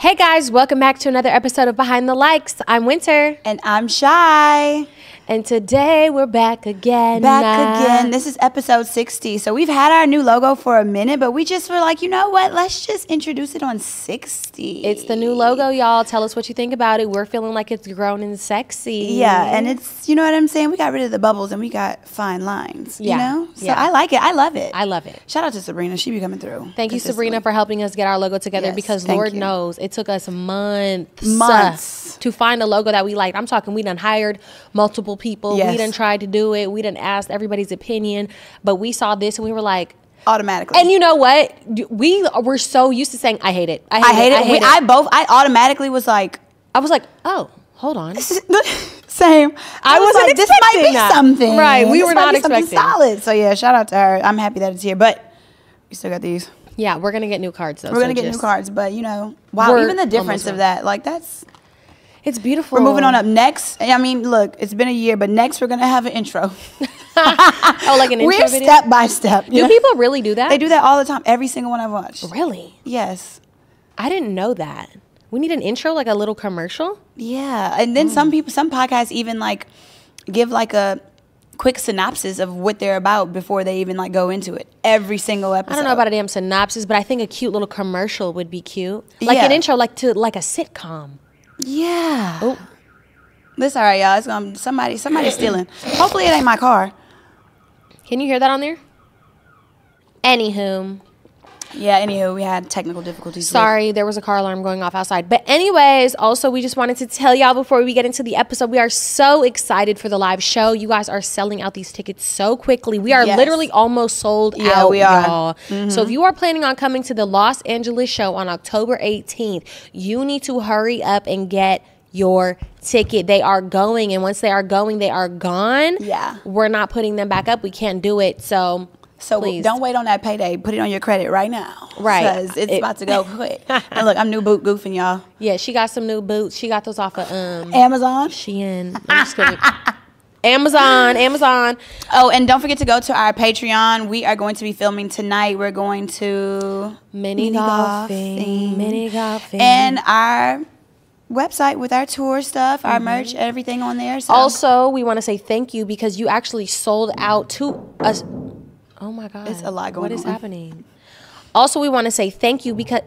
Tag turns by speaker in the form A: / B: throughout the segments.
A: Hey guys, welcome back to another episode of Behind the Likes. I'm Winter,
B: And I'm Chy.
A: And today we're back again.
B: Back
A: Uh,
B: again. This is episode 60. So we've had our new logo for a minute, but we just were like, you know what? Let's just introduce it on 60.
A: It's the new logo, y'all. Tell us what you think about it. We're feeling like it's grown and sexy.
B: Yeah, and it's, you know what I'm saying? We got rid of the bubbles and we got fine lines.
A: Yeah,
B: You know? So
A: yeah.
B: I like it. I love it.
A: I love it.
B: Shout out to Sabrina. She be coming through.
A: Thank you, Sabrina, for helping us get our logo together
B: Yes,
A: because Lord
B: you.
A: knows it took us months,
B: Months.
A: to find a logo that we liked. I'm talking, we done hired multiple people. We didn't try to do it. We didn't ask everybody's opinion, but we saw this and we were like,
B: Automatically.
A: and you know what? We were so used to saying, I hate it. I hate,
B: I hate it.
A: I
B: we,
A: it.
B: I both, I automatically was like,
A: I was like, oh, hold on.
B: Same.
A: I
B: was
A: wasn't
B: like, this might be
A: that.
B: something.
A: Right, we
B: This
A: were not expecting.
B: solid. So yeah, shout out to her. I'm happy that it's here, but we still got these.
A: Yeah, we're gonna get new cards though.
B: We're gonna get new cards, but you know, wow, even the difference of that, like that's.
A: It's beautiful.
B: We're moving on up next. I mean, look, it's been a year, but next we're gonna have an intro.
A: Oh, like an intro
B: we're
A: video.
B: step by step.
A: do
B: know?
A: people really do that?
B: They do that all the time. Every single one I've watched.
A: Really?
B: Yes.
A: I didn't know that. We need an intro, like a little commercial.
B: Yeah, and then
A: Mm.
B: some people, some podcasts even like give like a quick synopsis of what they're about before they even like go into it. Every single episode.
A: I don't know about a damn synopsis, but I think a cute little commercial would be cute. Like an intro, like to like a sitcom.
B: Yeah.
A: Oh,
B: This all right, y'all. It's gonna somebody somebody's stealing. Hopefully it ain't my car.
A: can you hear that on there? Anywho,
B: Yeah. Anywho, we had technical difficulties.
A: Sorry, there was a car alarm going off outside. But, anyways, also, we just wanted to tell y'all before we get into the episode, we are so excited for the live show. You guys are selling out these tickets so quickly. We are
B: Yes.
A: literally almost sold
B: Yeah,
A: out,
B: we are. Mm-hmm.
A: So, if you are planning on coming to the Los Angeles show on October 18th, you need to hurry up and get your ticket. They are going, and once they are going, they are gone.
B: Yeah.
A: We're not putting them back up. We can't do it. So,
B: So
A: please.
B: don't wait on that payday. Put it on your credit right now.
A: Right.
B: Because it's
A: It-
B: about to go quick. and look, I'm new boot goofing y'all.
A: Yeah, she got some new boots. She got those off of um
B: Amazon.
A: Shein. Just kidding. Amazon, Amazon.
B: Oh, and don't forget to go to our Patreon. We are going to be filming tonight. We're going to
A: Mini golfing, mini golfing.
B: and our website with our tour stuff, our merch, everything on there. So
A: Also, we want to say thank you because you actually sold out to us. Oh my God.
B: It's a lot
A: What
B: going
A: is
B: on.
A: happening? Also, we want to say thank you because.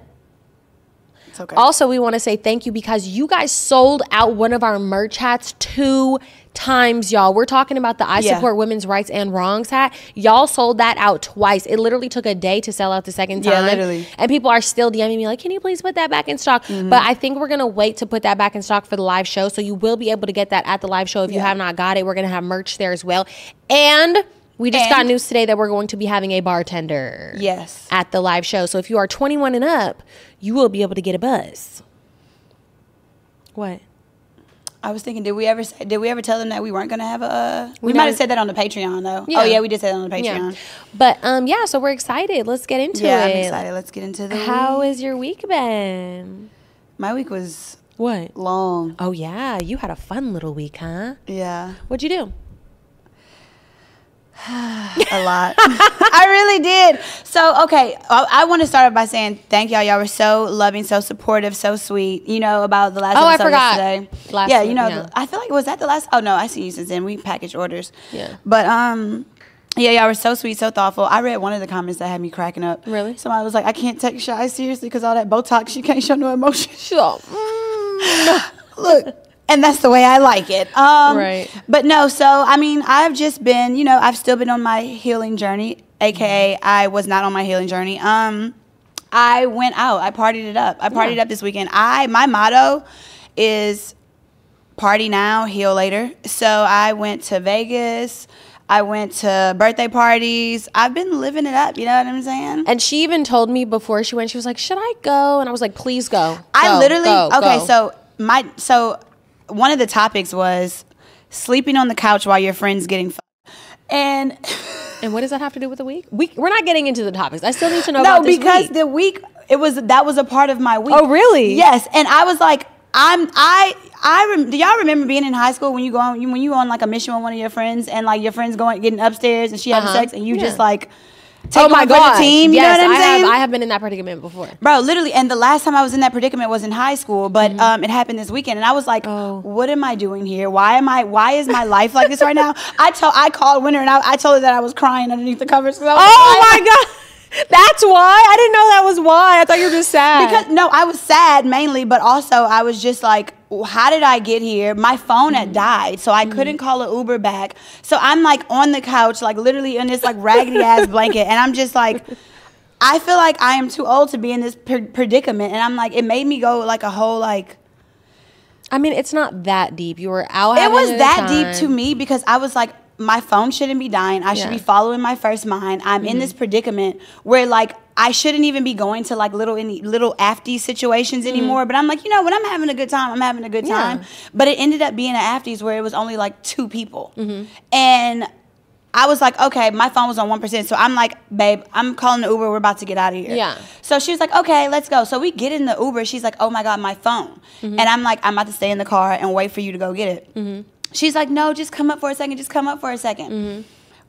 B: it's okay.
A: Also, we want to say thank you because you guys sold out one of our merch hats two times, y'all. We're talking about the I
B: Yeah.
A: support women's rights and wrongs hat. Y'all sold that out twice. It literally took a day to sell out the second time.
B: Yeah, literally.
A: And people are still DMing me like, "Can you please put that back in stock?"
B: Mm-hmm.
A: But I think we're gonna wait to put that back in stock for the live show, so you will be able to get that at the live show if you have not got it. We're gonna have merch there as well, and we just got news today that we're going to be having a bartender
B: yes.
A: at the live show. So if you are 21 and up, you will be able to get a buzz. What?
B: I was thinking, did we ever say, did we ever tell them that we weren't gonna have a? Uh, we,
A: We
B: might have said that on the Patreon though.
A: Yeah.
B: Oh yeah, we did say that on the
A: Yeah.
B: Patreon.
A: But um yeah, so we're excited. Let's get into
B: Yeah,
A: it.
B: I'm excited. Let's get into the.
A: How has your week been?
B: my week was
A: What?
B: long.
A: Oh yeah, you had a fun little week, huh?
B: Yeah,
A: What'd you do?
B: a lot. I really did. So okay, I, I want to start off by saying thank y'all. Y'all were so loving, so supportive, so sweet. You know about the last
A: Oh, I
B: episode
A: forgot.
B: yesterday.
A: Last
B: yeah, you know.
A: yeah.
B: I feel like was that the last? Oh no, I see you since then. We package orders.
A: Yeah.
B: But um. Yeah, y'all were so sweet, so thoughtful. I read one of the comments that had me cracking up.
A: Really?
B: Somebody was like, "I can't take Chy seriously because all that Botox, she can't show no emotion."
A: Sure. Mm.
B: Look, and that's the way I like it. Um,
A: Right.
B: But no, so I mean, I've just been, you know, I've still been on my healing journey, aka I was not on my healing journey. Um, I went out, I partied it up. I partied
A: Yeah.
B: up this weekend. I my motto is party now, heal later. So I went to Vegas. I went to birthday parties. I've been living it up. You know what I'm saying?
A: And she even told me before she went, she was like, "Should I go?" And I was like, "Please go."
B: I literally
A: go,
B: okay.
A: go."
B: So my so one of the topics was sleeping on the couch while your friend's getting fucked. And
A: and what does that have to do with the week? We we're not getting into the topics. I still need to know
B: no,
A: about this
B: because
A: week.
B: the week it was that was a part of my week.
A: Oh, really?
B: Yes, and I was like, I'm I I rem- do y'all remember being in high school when you go on when you go on like a mission with one of your friends and like your friends going getting upstairs and she having
A: Uh-huh.
B: sex and you
A: Yeah.
B: just like take
A: oh my god,
B: the team. You
A: yes,
B: know what I'm
A: I
B: saying?
A: Have, I have been in that predicament before.
B: Bro, literally, and the last time I was in that predicament was in high school, but um, it happened this weekend, and I was like,
A: Mm-hmm. Oh.
B: "What am I doing here? Why am I? Why is my life like this right now?" I told I called Winter, and I, I told her that I was crying underneath the covers. 'cause I was
A: Oh
B: like,
A: my god. That's why I didn't know that was why. I thought you were just sad.
B: Because no, I was sad mainly, but also I was just like, how did I get here? My phone had mm-hmm. died, so I couldn't mm-hmm. call an Uber back. So I'm like on the couch, like literally in this like raggedy ass blanket, and I'm just like. I feel like I am too old to be in this per- predicament, and I'm like, it made me go like a whole like.
A: I mean, it's not that deep. You were out.
B: It was that deep to me because I was like, my phone shouldn't be dying. I should
A: Yeah. Mm-hmm.
B: be following my first mind. I'm in this predicament where like I shouldn't even be going to like little any little afty situations anymore. But I'm like, you know, when I'm having a good time, I'm having a good
A: Mm-hmm. Yeah.
B: time. But it ended up being an afties where it was only like two people,
A: Mm-hmm.
B: and. I was like, okay, my phone was on 1%. So I'm like, babe, I'm calling the Uber. We're about to get out of here.
A: Yeah.
B: So she was like, okay, let's go. So we get in the Uber. She's like, oh my God, my phone.
A: Mm-hmm.
B: And I'm like, I'm about to stay in the car and wait for you to go get it. She's like, no, just come up for a second. Just come up for a 2nd mm-hmm.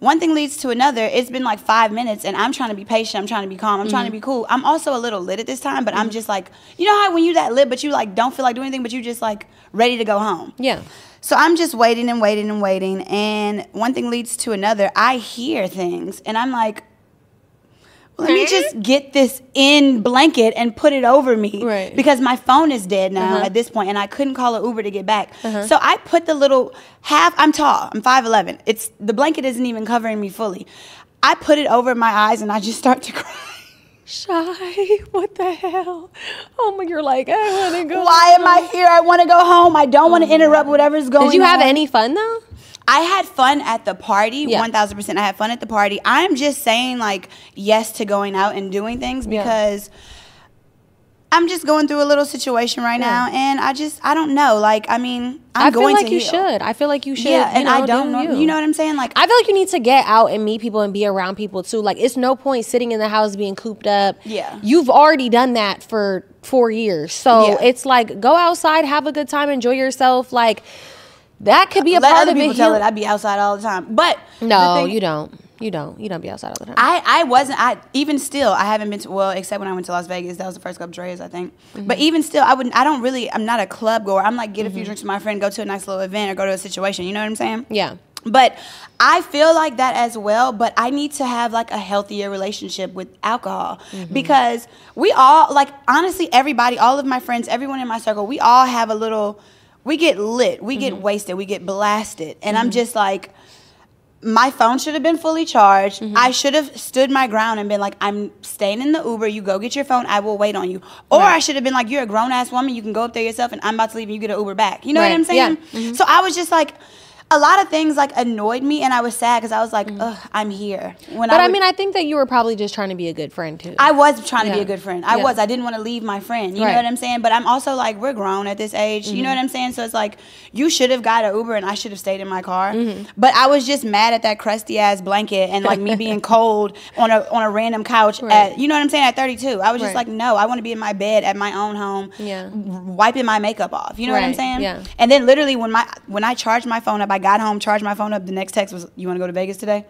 B: One thing leads to another. It's been like five minutes, and I'm trying to be patient. I'm trying to be calm. I'm trying to be mm-hmm. cool. I'm also a little lit at this time, but I'm mm-hmm. just like, you know how when you that lit, but you like don't feel like doing anything, but you just like ready to go home.
A: Yeah.
B: So I'm just waiting and waiting and waiting, and one thing leads to another. I hear things, and I'm like, let me just get this in blanket and put it over me,
A: Right.
B: Because my phone is dead now
A: Uh-huh.
B: at this point, and I couldn't call an Uber to get back. So I put the little half. I'm tall. I'm five eleven. It's the blanket isn't even covering me fully. I put it over my eyes, and I just start to cry.
A: Chy. What the hell? Oh my! You're like I want to go.
B: Why am I here? I want to go home. I don't want to interrupt whatever's going on.
A: Did you have any fun though?
B: I had fun at the party,
A: Yeah.
B: one thousand percent. I had fun at the party. I'm just saying like yes to going out and doing things
A: Yeah.
B: because I'm just going through a little situation right now, and I just I don't know. Like I mean, I'm
A: I feel
B: going
A: like
B: to
A: you
B: heal.
A: should. I feel like you should.
B: Yeah,
A: you
B: and I don't
A: do. You.
B: You know what I'm saying? Like
A: I feel like you need to get out and meet people and be around people too. Like it's no point sitting in the house being cooped up.
B: Yeah.
A: You've already done that for four years. So
B: Yeah.
A: it's like go outside, have a good time, enjoy yourself. Like that could be a
B: let
A: part
B: other
A: of
B: people
A: it.
B: tell it. I be outside all the time, but
A: no, you don't. You don't. You don't be outside all the time.
B: I, I wasn't I even still I haven't been to well except when I went to Las Vegas that was the first club Dre's I think
A: Mm-hmm.
B: but even still I wouldn't I don't really I'm not a club goer I'm like get a few drinks with my friend go to a nice little event or go to a situation you know what I'm saying
A: yeah.
B: but I feel like that as well but I need to have like a healthier relationship with alcohol
A: Mm-hmm.
B: because we all like honestly everybody all of my friends everyone in my circle we all have a little we get lit we get
A: Mm-hmm.
B: wasted we get blasted and I'm just like my phone should have been fully charged.
A: Mm-hmm.
B: I should have stood my ground and been like, I'm staying in the Uber. You go get your phone. I will wait on you. Or I should have been like, you're a grown ass woman. You can go up there yourself and I'm about to leave and you get an Uber back. You know what I'm saying?
A: Yeah. Mm-hmm.
B: So I was just like, a lot of things like annoyed me and I was sad because I was like, ugh, I'm here. When
A: Mm-hmm. But I,
B: would-
A: mean, I think that you were probably just trying to be a good friend too.
B: I was trying to be a good friend. I
A: Yeah.
B: was. I didn't want to leave my friend. You
A: Right.
B: know what I'm saying? But I'm also like, we're grown at this age. You know
A: Mm-hmm.
B: what I'm saying? So it's like, you should have got an Uber and I should have stayed in my car.
A: Mm-hmm.
B: But I was just mad at that crusty ass blanket and like me being cold on a on a random couch
A: Right.
B: at you know what I'm saying at 32. I was just
A: Right.
B: like, no, I want to be in my bed at my own home,
A: Yeah.
B: wiping my makeup off. You know what I'm saying?
A: Yeah.
B: And then literally when my when I charged my phone up, I got home, charged my phone up. The next text was, "You want to go to Vegas today?"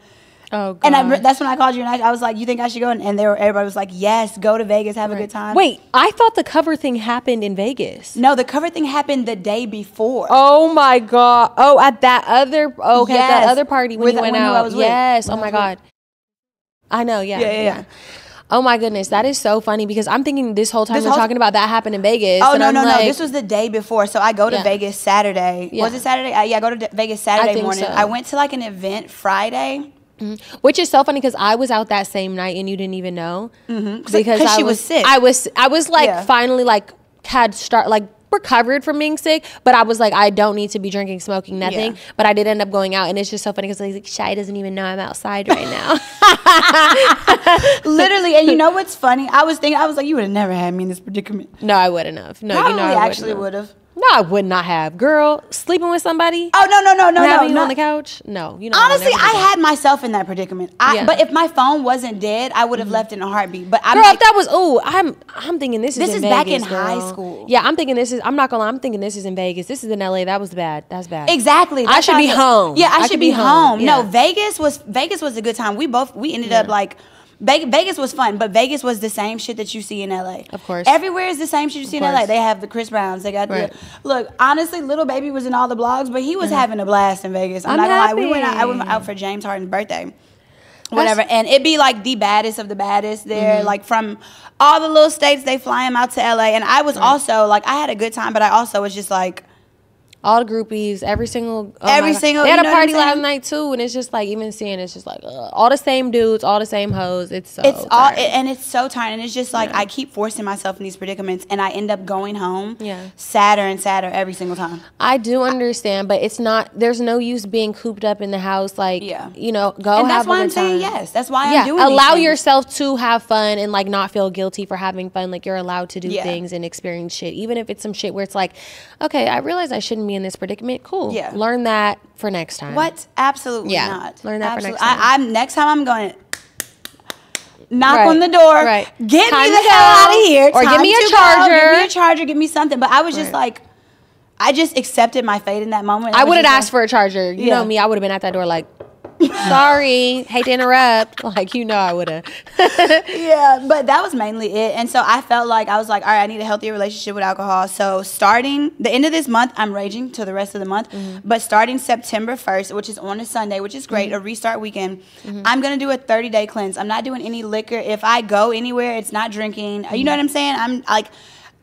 A: oh, God.
B: And I, that's when I called you and I, I was like, "You think I should go?" And they were, everybody was like, "Yes, go to Vegas, have a good time."
A: Wait, I thought the cover thing happened in Vegas.
B: no, the cover thing happened the day before.
A: Oh my god! Oh, at that other okay, at that other party when
B: With
A: you went
B: when who I
A: out.
B: was with.
A: Yes.
B: When
A: Oh my god. I know. Yeah.
B: Yeah, yeah, yeah.
A: Oh my goodness, that is so funny because I'm thinking this whole time
B: This
A: we're
B: whole-
A: talking about that happened in Vegas.
B: Oh no
A: I'm
B: no no! This was the day before. So I go to
A: Yeah.
B: Vegas Saturday.
A: Yeah.
B: Was it Saturday? Uh, yeah, I go to D- Vegas Saturday
A: think
B: morning.
A: so.
B: I went to like an event Friday.
A: Which is so funny because I was out that same night and you didn't even know
B: Mm-hmm. 'Cause
A: I
B: she was sick.
A: I was I was like
B: Yeah.
A: finally like had start like recovered from being sick, but I was like I don't need to be drinking, smoking, nothing.
B: Yeah.
A: But I did end up going out, and it's just so funny because like Chy doesn't even know I'm outside right now.
B: Literally, and you know what's funny? I was thinking, I was like, you would have never had me in this predicament.
A: no, I wouldn't have. No,
B: Probably
A: you know I
B: actually would
A: have. No, I would not have. Girl, sleeping with somebody,
B: Oh no no no no
A: and
B: no!
A: having you on the couch. No, you know.
B: Honestly, I had myself in that predicament. I,
A: Yeah.
B: But if my phone wasn't dead, I would have mm-hmm. left in a heartbeat. But I'm
A: Girl,
B: like,
A: if that was oh, I'm I'm thinking this is
B: This is back
A: Vegas,
B: in high school.
A: Yeah, I'm thinking this is. I'm not gonna lie. I'm thinking this is in Vegas. This is in LA. That was bad. That's bad.
B: Exactly.
A: I should be home.
B: Yeah, I,
A: I
B: should be,
A: home.
B: home. No, Vegas was Vegas was a good time. We both we ended up like Vegas was fun, but Vegas was the same shit that you see in LA.
A: Of course.
B: everywhere is the same shit you see in LA. They have the Chris Browns. They got
A: Right.
B: the look. Honestly, little baby was in all the blogs, but he was having a blast in Vegas. I'm.
A: I'm
B: not gonna lie. We went out, I went out for James Harden's birthday. Whatever, and it'd be like the baddest of the baddest there,
A: Mm-hmm.
B: like from all the little states. They fly him out to LA, and I was also like, I had a good time, but I also was just like,
A: all the groupies, every single oh
B: Every
A: God.
B: single-
A: They had a
B: know what I'm
A: party last night too, and it's just like even seeing it's just like ugh, all the same dudes, all the same hoes. It's so
B: it's all
A: tiring.
B: and it's so tiring and it's just like i keep forcing myself in these predicaments and i end up going home
A: Yeah.
B: sadder and sadder every single time
A: I do understand, but it's not. There's no use being cooped up in the house. Like,
B: Yeah.
A: you know, go
B: and that's why I'm saying
A: time.
B: yes that's why
A: yeah,
B: i'm doing
A: allow yourself to have fun and like not feel guilty for having fun. Like you're allowed to do
B: Yeah.
A: things and experience shit, even if it's some shit where it's like, okay, I realize I shouldn't be in this predicament. Cool.
B: Yeah.
A: Learn that for next time.
B: what absolutely
A: Yeah.
B: not
A: Learn that for next time.
B: I, i'm next time i'm going knock
A: Right.
B: on the door
A: Right.
B: get
A: Time
B: me the hell out of here
A: Or give me a
B: to go.
A: charger.
B: give me a charger give me something but i was just
A: Right.
B: like i just accepted my fate in that moment
A: I
B: was
A: would have asked
B: like-
A: for a charger. You
B: Yeah.
A: know me, I would have been at that door like, sorry, hate to interrupt. Like you know, I would have.
B: yeah, but that was mainly it. And so I felt like I was like, all right, I need a healthier relationship with alcohol. So starting the end of this month, I'm raging till the rest of the month.
A: Mm-hmm.
B: But starting September 1st, which is on a Sunday, which is great,
A: Mm-hmm.
B: a restart weekend, I'm gonna do a 30 day cleanse. I'm not doing any liquor. If I go anywhere, it's not drinking. You know what I'm saying? I'm like.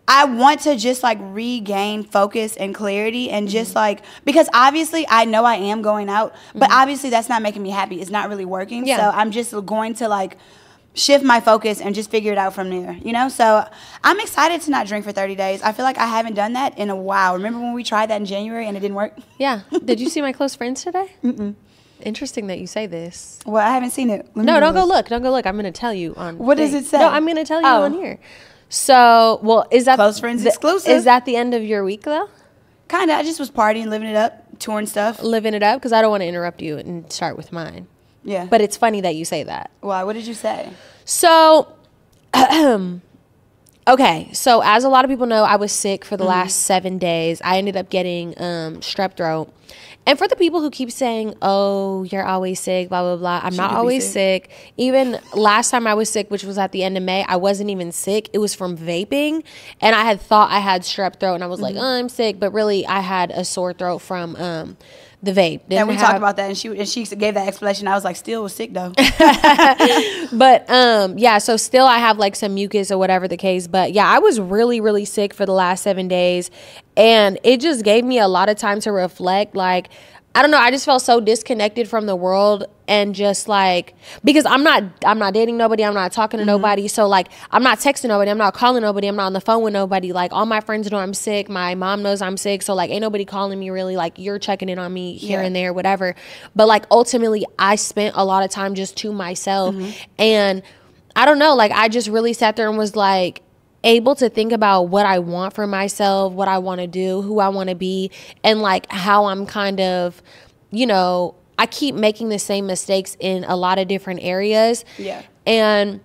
B: I want to just like regain focus and clarity and just mm-hmm. like because obviously I know I am going out, but mm-hmm. obviously that's not making me happy. It's not really working.
A: Yeah.
B: So I'm just going to like shift my focus and just figure it out from there. You know? So I'm excited to not drink for 30 days. I feel like I haven't done that in a while. Remember when we tried that in January and it didn't work?
A: Yeah. Did you see my close friends today? Mm-mm. Interesting that you say this.
B: Well, I haven't seen it. Let
A: No, don't go
B: look.
A: Don't go look. I'm going to tell you on.
B: What does it say?
A: No, I'm going to tell you
B: Oh.
A: on here. So, well, is that
B: Close friends
A: the-
B: exclusive.
A: Is that the end of your week though?
B: Kind of. I just was partying, living it up, touring stuff.
A: Living it up because I don't want to interrupt you and start with mine.
B: Yeah.
A: But it's funny that you say that.
B: why? What did you say?
A: So, okay. So, as a lot of people know, I was sick for the
B: Mm-hmm.
A: last seven days. I ended up getting um, strep throat. And for the people who keep saying, "Oh, you're always sick," blah blah blah, I'm
B: She
A: not always
B: sick.
A: sick. Even last time I was sick, which was at the end of May, I wasn't even sick. It was from vaping, and I had thought I had strep throat, and I was like,
B: Mm-hmm.
A: "Oh, I'm sick," but really, I had a sore throat from um, the vape.
B: And
A: Didn't
B: we
A: have-
B: talked about that, and she and she gave that explanation. I was like, still was sick though.
A: but um yeah so still i have like some mucus or whatever the case but yeah i was really really sick for the last seven days and it just gave me a lot of time to reflect like i don't know i just felt so disconnected from the world and just like because i'm not i'm not dating nobody i'm not talking to mm-hmm. nobody so like i'm not texting nobody i'm not calling nobody i'm not on the phone with nobody like all my friends know i'm sick my mom knows i'm sick so like ain't nobody calling me really like you're checking in on me here
B: Yeah.
A: and there whatever but like ultimately i spent a lot of time just to myself mm-hmm. and i don't know like i just really sat there and was like able to think about what i want for myself what i want to do who i want to be and like how i'm kind of you know i keep making the same mistakes in a lot of different areas.
B: Yeah.
A: and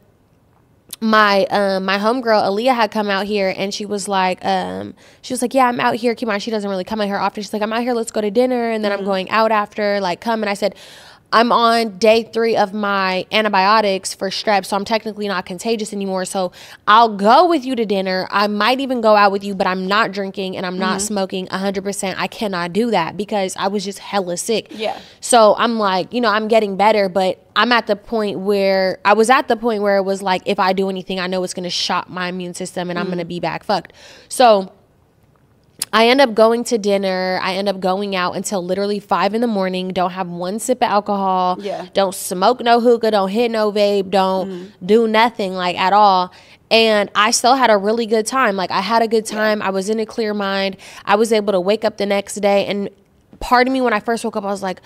A: my um my homegirl Aaliyah had come out here and she was like um she was like yeah I'm out here. Mind she doesn't really come out here often. She's like I'm out here. Let's go to dinner. And then I'm going out after like come. And I said I'm on day three of my antibiotics for strep so I'm technically not contagious anymore so I'll go with you to dinner I might even go out with you but I'm not drinking and I'm not smoking 100% I cannot do that because I was just hella sick
B: Yeah.
A: so I'm like, you know, I'm getting better, but I'm at the point where I was at the point where it was like, if I do anything, I know it's going to shock my immune system and I'm
B: Mm.
A: going to be back fucked. So I end up going to dinner. I end up going out until literally five in the morning. Don't have one sip of alcohol.
B: Yeah.
A: Don't smoke no hookah. Don't hit no vape. Don't
B: Mm-hmm.
A: do nothing like at all. And I still had a really good time. Like I had a good time. I was in a clear mind. I was able to wake up the next day. And part of me, when I first woke up, I was like,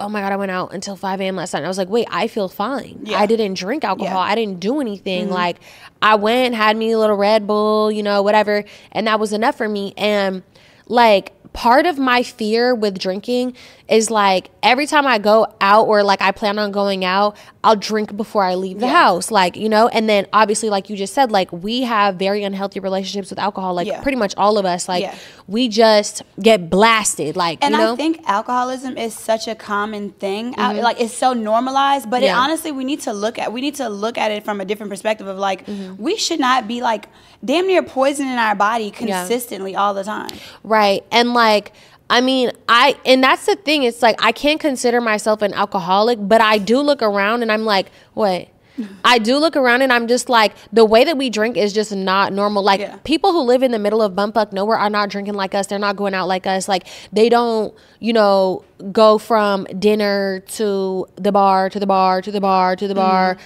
A: oh my God, I went out until 5 a.m. last night. And I was like, wait, I feel fine.
B: Yeah.
A: I didn't drink alcohol.
B: Yeah.
A: I didn't do anything. Mm-hmm. Like I went, had me a little Red Bull, you know, whatever. And that was enough for me. And like part of my fear with drinking is like every time I go out or like I plan on going out, I'll drink before I leave the
B: Yeah.
A: house. Like, you know, and then obviously, like you just said, like we have very unhealthy relationships with alcohol. Like
B: Yeah.
A: pretty much all of us. Like
B: Yeah.
A: we just get blasted. Like,
B: And
A: you know?
B: I think alcoholism is such a common thing. out Like it's so normalized, but it,
A: Mm-hmm.
B: Honestly, we need to look at we need to look at it from a different perspective of like
A: Mm-hmm.
B: we should not be like damn near poisoning our body consistently all the time.
A: Right. And like, I mean, I, and that's the thing. It's like, I can't consider myself an alcoholic, but I do look around and I'm like, what? I do look around and I'm just like, the way that we drink is just not normal. Like,
B: Yeah.
A: people who live in the middle of bumfuck nowhere are not drinking like us. They're not going out like us. Like, they don't, you know, go from dinner to the bar, to the bar, to the bar, to the mm-hmm. bar,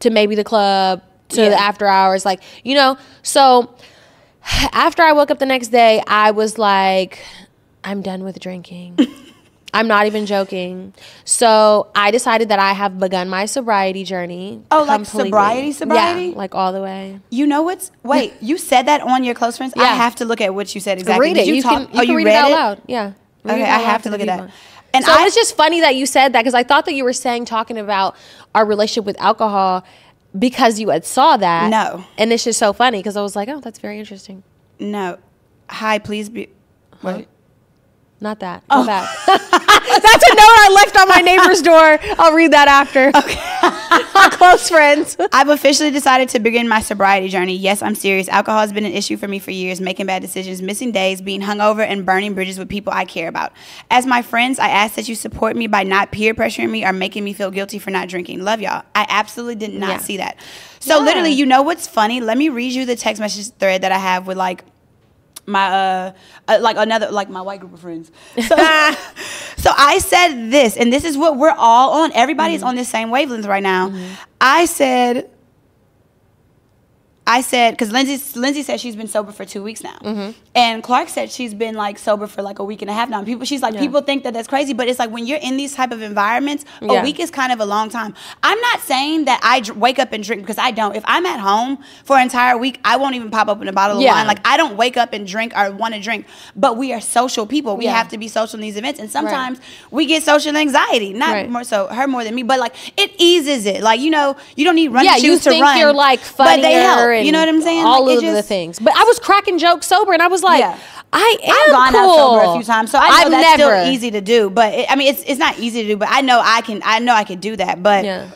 A: to maybe the club, to
B: Yeah.
A: the after hours. Like, you know, so after I woke up the next day, I was like, I'm done with drinking. I'm not even joking. So I decided that I have begun my sobriety journey.
B: Oh, like sobriety, sobriety?
A: Yeah, like all the way.
B: You know what's wait, you said that on your close friends?
A: Yeah.
B: I have to look at what you said exactly.
A: read
B: Did
A: it.
B: You,
A: You,
B: talk
A: can, you
B: oh,
A: can
B: you
A: read,
B: read
A: it out loud. Yeah. Read
B: Okay, I have to look at that.
A: people.
B: And
A: so
B: I-
A: it's just funny that you said that because I thought that you were saying talking about our relationship with alcohol because you had saw that.
B: No.
A: And it's just so funny because I was like, oh, that's very interesting.
B: No. Hi, please be wait.
A: Not that.
B: Oh.
A: Go back. That's a note I left on my neighbor's door. I'll read that after. Okay. close friends.
B: I've officially decided to begin my sobriety journey. Yes, I'm serious. Alcohol has been an issue for me for years, making bad decisions, missing days, being hungover, and burning bridges with people I care about. As my friends, I ask that you support me by not peer pressuring me or making me feel guilty for not drinking. Love y'all. I absolutely did not
A: Yeah.
B: see that. So,
A: Yeah.
B: literally, you know what's funny? Let me read you the text message thread that I have with like my uh, uh like another like my white group of friends. So, so I said this, and this is what we're all on. Everybody's
A: Mm-hmm.
B: on this same wavelength right now. I said. I said because Lindsay Lindsay said she's been sober for two weeks now,
A: Mm-hmm.
B: and Clark said she's been like sober for like a week and a half now. And people, she's like people think that that's crazy, but it's like when you're in these type of environments, a
A: Yeah.
B: week is kind of a long time. I'm not saying that I dr- wake up and drink because I don't. If I'm at home for an entire week, I won't even pop open a bottle of wine. Like I don't wake up and drink or want to drink. But we are social people. We
A: Yeah.
B: have to be social in these events, and sometimes we get social anxiety. Not
A: Right.
B: more so her more than me, but like it eases it. Like you know, you don't need running
A: Yeah,
B: shoes
A: you
B: to
A: think
B: run.
A: you're like
B: but
A: funnier
B: they help.
A: And
B: You know what I'm saying?
A: All
B: Like,
A: of
B: it
A: the things. But I was cracking jokes sober, and I was like,
B: Yeah.
A: I am
B: I've gone
A: cool.
B: out sober a few times, so I know
A: I've
B: that's
A: never.
B: still easy to do. But it, I mean, it's it's not easy to do. But I know I can. I know I can do that. But
A: Yeah.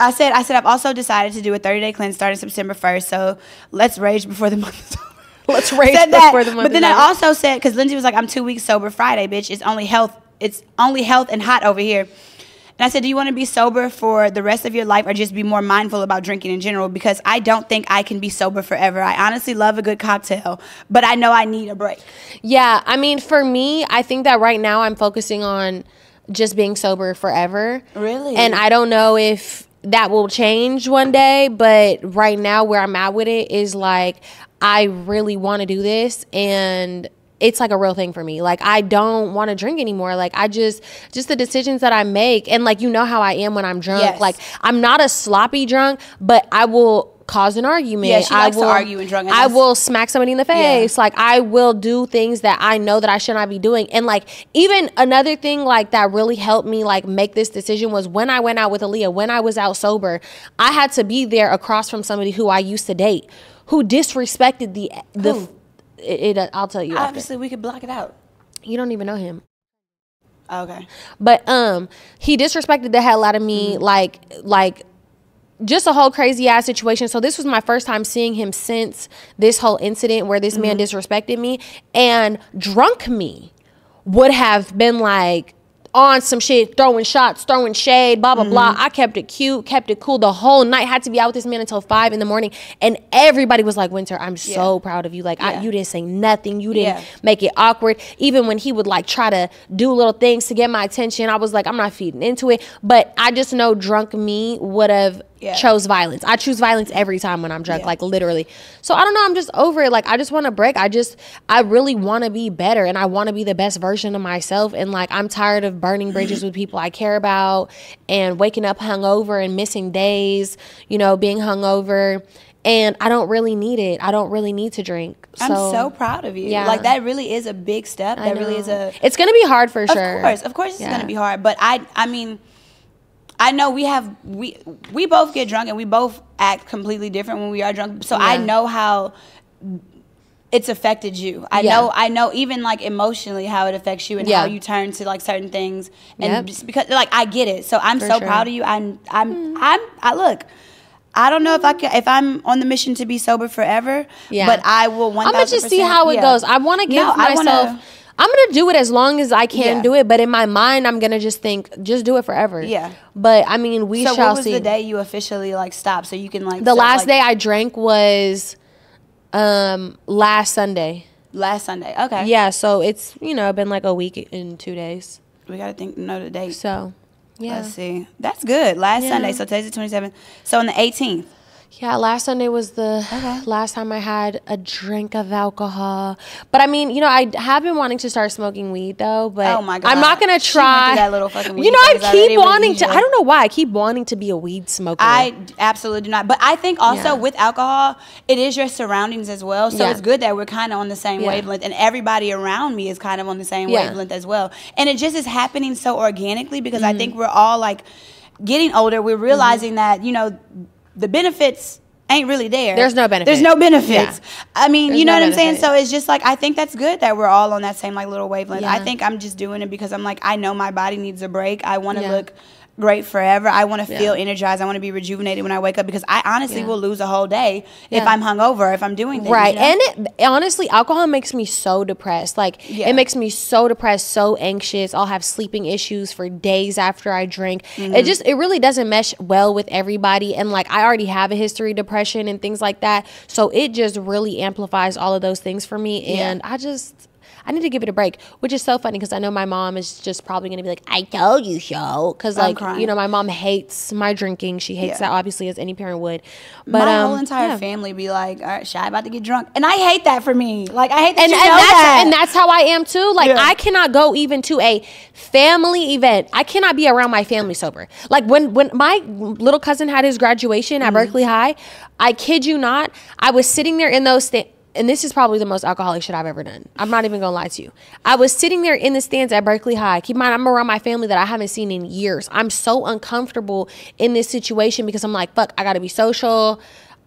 B: I said I said I've also decided to do a 30 day cleanse starting September 1st. So let's rage before the month is over.
A: Let's rage
B: Said that,
A: before the month
B: But then I also said because Lindsay was like, "I'm two weeks sober Friday, bitch. It's only health. It's only health and hot over here." And I said, "Do you want to be sober for the rest of your life, or just be more mindful about drinking in general? Because I don't think I can be sober forever. I honestly love a good cocktail, but I know I need a break."
A: Yeah, I mean, for me, I think that right now I'm focusing on just being sober forever.
B: Really?
A: And I don't know if that will change one day, but right now where I'm at with it is like I really want to do this and it's like a real thing for me. Like I don't want to drink anymore. Like I just just the decisions that I make and like you know how I am when I'm drunk.
B: Yes.
A: Like I'm not a sloppy drunk, but I will cause an argument.
B: Yeah, she
A: I
B: likes to
A: will,
B: argue and drunk,
A: I will smack somebody in the face. Like I will do things that I know that I should not be doing. And like even another thing like that really helped me like make this decision was when I went out with Aaliyah, when I was out sober, I had to be there across from somebody who I used to date who disrespected the the
B: Who?
A: It, it uh, I'll tell you after.
B: Obviously, we could block it out.
A: You don't even know him.
B: Oh, okay.
A: But um he disrespected the hell out of me mm-hmm. like like just a whole crazy ass situation. So this was my first time seeing him since this whole incident where this man mm-hmm. disrespected me and drunk me would have been like on some shit, throwing shots, throwing shade, blah blah blah. Mm-hmm. I kept it cute, kept it cool the whole night. Had to be out with this man until five in the morning, and everybody was like, "Winter, I'm so proud of you. Like,
B: Yeah.
A: I, you didn't say nothing. You didn't
B: Yeah.
A: make it awkward. Even when he would like try to do little things to get my attention, I was like, I'm not feeding into it. But I just know drunk me would have
B: Yeah.
A: chose violence. I choose violence every time when I'm drunk,
B: Yeah.
A: like literally. So I don't know. I'm just over it. Like I just want to break. I just I really want to be better, and I want to be the best version of myself. And like I'm tired of burning bridges with people I care about, and waking up hungover and missing days. You know, being hungover. and I don't really need it. I don't really need to drink.
B: I'm so proud of you.
A: Yeah.
B: Like that really is a big step. That really is a
A: It's gonna be hard for sure.
B: Of course, of course, it's
A: Yeah.
B: gonna be hard. But I, I mean, I know we have we we both get drunk and we both act completely different when we are drunk. So I know how it's affected you. I
A: Yeah.
B: know, I know, even like emotionally how it affects you and
A: Yeah.
B: how you turn to like certain things. And
A: Yep.
B: just because, like, I get it. So I'm
A: For
B: so
A: sure.
B: Proud of you. I'm, I'm, mm-hmm. I'm. I look. I don't know if I can, if I'm on the mission to be sober forever.
A: Yeah.
B: But I will. 1,
A: I'm gonna just see how it goes. I want to give
B: No, I wanna-
A: myself. I'm gonna do it as long as I can
B: Yeah.
A: do it, but in my mind, I'm gonna just think, just do it forever.
B: Yeah.
A: But I mean, we
B: So
A: shall
B: what was
A: see.
B: the day you officially like stopped? So you can like
A: The last
B: like,
A: day I drank was um last Sunday.
B: last Sunday. Okay.
A: Yeah, so it's you know been like a week and two days.
B: We gotta think know the date.
A: So yeah,
B: Let's see. That's good. Last
A: Yeah.
B: Sunday. So today's the twenty seventh. So on the eighteenth.
A: Yeah. Last Sunday was the
B: Okay.
A: last time I had a drink of alcohol. But I mean, you know, I have been wanting to start smoking weed though. But
B: Oh my God.
A: I'm not gonna try.
B: that little fucking weed
A: you know, I keep wanting to. I don't know why I keep wanting to be a weed smoker.
B: I absolutely do not. But I think also
A: Yeah.
B: with alcohol, it is your surroundings as well. So
A: Yeah.
B: it's good that we're kind of on the same
A: Yeah.
B: wavelength, and everybody around me is kind of on the same wavelength as well. And it just is happening so organically because
A: Mm-hmm.
B: I think we're all like getting older. We're realizing that you know the benefits. Ain't really there.
A: There's no benefit.
B: There's no benefits.
A: Yeah.
B: I mean,
A: There's
B: you know
A: no
B: what I'm saying. So it's just like I think that's good that we're all on that same like little wavelength.
A: Yeah.
B: I think I'm just doing it because I'm like I know my body needs a break. I want to
A: Yeah.
B: look great forever. I want to
A: Yeah.
B: feel energized. I want to be rejuvenated when I wake up because I honestly
A: Yeah.
B: will lose a whole day if I'm hungover, if I'm doing things.
A: Right.
B: you know?
A: And it honestly, alcohol makes me so depressed. Like
B: Yeah.
A: it makes me so depressed, so anxious. I'll have sleeping issues for days after I drink.
B: Mm-hmm.
A: It just it really doesn't mesh well with everybody. And like I already have a history of depression and things like that. So it just really amplifies all of those things for me.
B: Yeah.
A: And I just I need to give it a break, which is so funny because I know my mom is just probably going to be like, "I told you so," because like you know my mom hates my drinking. She hates
B: Yeah.
A: that obviously as any parent would. But
B: my
A: um,
B: whole entire
A: yeah.
B: family be like, "All right, Chy about to get drunk," and I hate that for me. Like I hate that
A: and, and that's
B: that.
A: and that's how I am too. Like
B: Yeah.
A: I cannot go even to a family event. I cannot be around my family sober. Like when when my little cousin had his graduation
B: Mm-hmm.
A: at Berkeley High, I kid you not, I was sitting there in those sta- and this is probably the most alcoholic shit I've ever done. I'm not even gonna lie to you. I was sitting there in the stands at Berkeley High. Keep in mind, I'm around my family that I haven't seen in years. I'm so uncomfortable in this situation because I'm like, fuck, I gotta be social.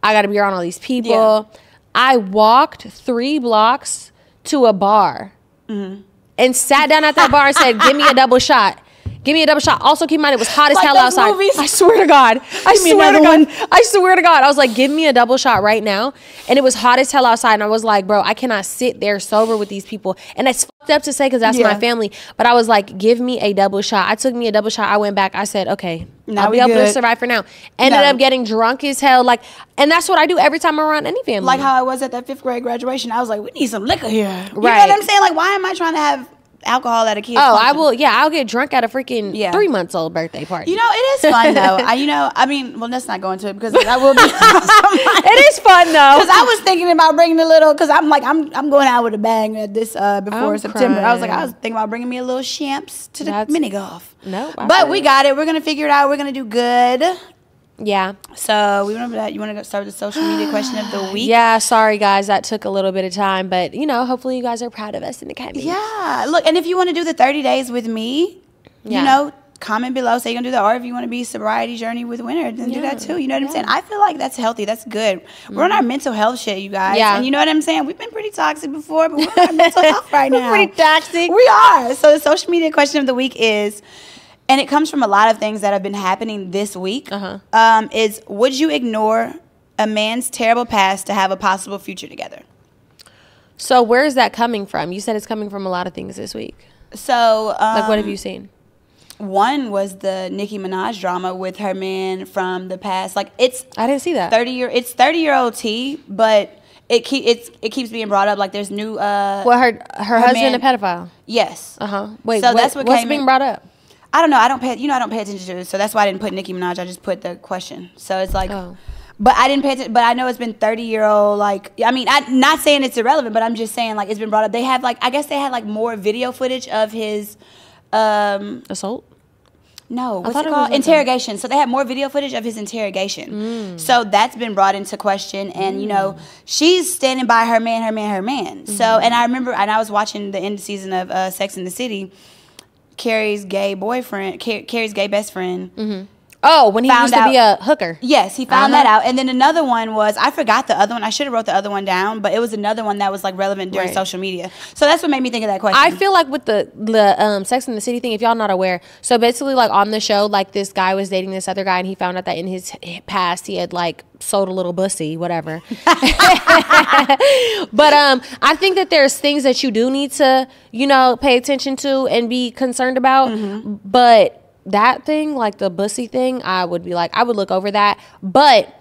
A: I gotta be around all these people.
B: Yeah.
A: I walked three blocks to a bar mm-hmm. and sat down at that bar and said, "Give me a double shot." Give me a double shot. Also, keep in mind it was hot as
B: Like
A: hell outside.
B: movies.
A: I swear to God. I swear to God. I swear to God. I was like, give me a double shot right now. And it was hot as hell outside. And I was like, bro, I cannot sit there sober with these people. And it's fucked up to say because that's
B: Yeah.
A: my family. But I was like, give me a double shot. I took me a double shot. I went back. I said, okay,
B: Now
A: I'll be able to survive for now. Ended
B: No.
A: up getting drunk as hell. Like, and that's what I do every time I'm around any family.
B: like how I was at that fifth grade graduation. I was like, we need some liquor here. You know what I'm saying? Like, why am I trying to have alcohol at a kid's
A: Oh, I will. Yeah, I'll get drunk at a freaking
B: Yeah.
A: three months old birthday party.
B: You know, it is fun though. I, you know, I mean, well, let's not go into it because I will be.
A: it is fun though.
B: Because I was thinking about bringing a little, because I'm like, I'm I'm going out with a bang at this uh, before
A: I'm
B: September. I was like, I was thinking about bringing me a little champs to the
A: That's-
B: mini golf.
A: No, I
B: but we got it. We're gonna figure it out. We're gonna do good.
A: Yeah.
B: So we remember that. You want to go start with the social media question of the week?
A: Yeah, sorry guys, that took a little bit of time, but you know, hopefully you guys are proud of us in the comments.
B: Yeah. Look, and if you want to do the 30 days with me,
A: Yeah.
B: you know, comment below. Say you're gonna do that, or if you want to be sobriety journey with Winter, then do that too. You know what I'm saying? I feel like that's healthy. That's good. We're on our mm-hmm. mental health shit, you guys.
A: Yeah.
B: And you know what I'm saying? We've been pretty toxic before, but we're on our mental health right now.
A: We're pretty toxic.
B: We are. So the social media question of the week is. And it comes from a lot of things that have been happening this week.
A: Uh-huh.
B: Um, is would you ignore a man's terrible past to have a possible future together?
A: So where is that coming from? You said it's coming from a lot of things this week.
B: So, um,
A: Like what have you seen?
B: One was the Nicki Minaj drama with her man from the past. Like it's
A: I didn't see that.
B: thirty year, it's thirty year old T, but it keep it's it keeps being brought up. Like there's new. uh
A: Well, her her, husband
B: man-
A: a pedophile.
B: Yes.
A: Uh huh. Wait,
B: So
A: what-
B: that's what
A: what's
B: came
A: being
B: in-
A: brought up?
B: I don't know. I don't pay. You know, I don't pay attention to it, so that's why I didn't put Nicki Minaj. I just put the question. So it's like.
A: Oh.
B: But I didn't pay attention. But I know it's been thirty year old. Like I mean, I'm not saying it's irrelevant, but I'm just saying like it's been brought up. They have like I guess they had like more video footage of his. um
A: Assault.
B: No, what's it
A: it
B: called?
A: like a-
B: interrogation. So they had more video footage of his interrogation. So that's been brought into question, and you know she's standing by her man, her man, her man. So and I remember, and I was watching the end season of uh, Sex in the City. Carrie's gay boyfriend, Car- Carrie's gay best friend. Mm-hmm.
A: Oh, when he
B: Found
A: used to be a hooker.
B: Yes, he found
A: Uh-huh.
B: that out. And then another one was I forgot the other one. I should have wrote the other one down, but it was another one that was like relevant during
A: Right.
B: social media. So that's what made me think of that question.
A: I feel like with the the um, Sex in the City thing, if y'all not aware, so basically like on the show, like this guy was dating this other guy, and he found out that in his past he had like sold a little bussy, whatever. but um, I think that there's things that you do need to, you know, pay attention to and be concerned about.
B: Mm-hmm.
A: But that thing, like the bussy thing, I would be like, I would look over that. But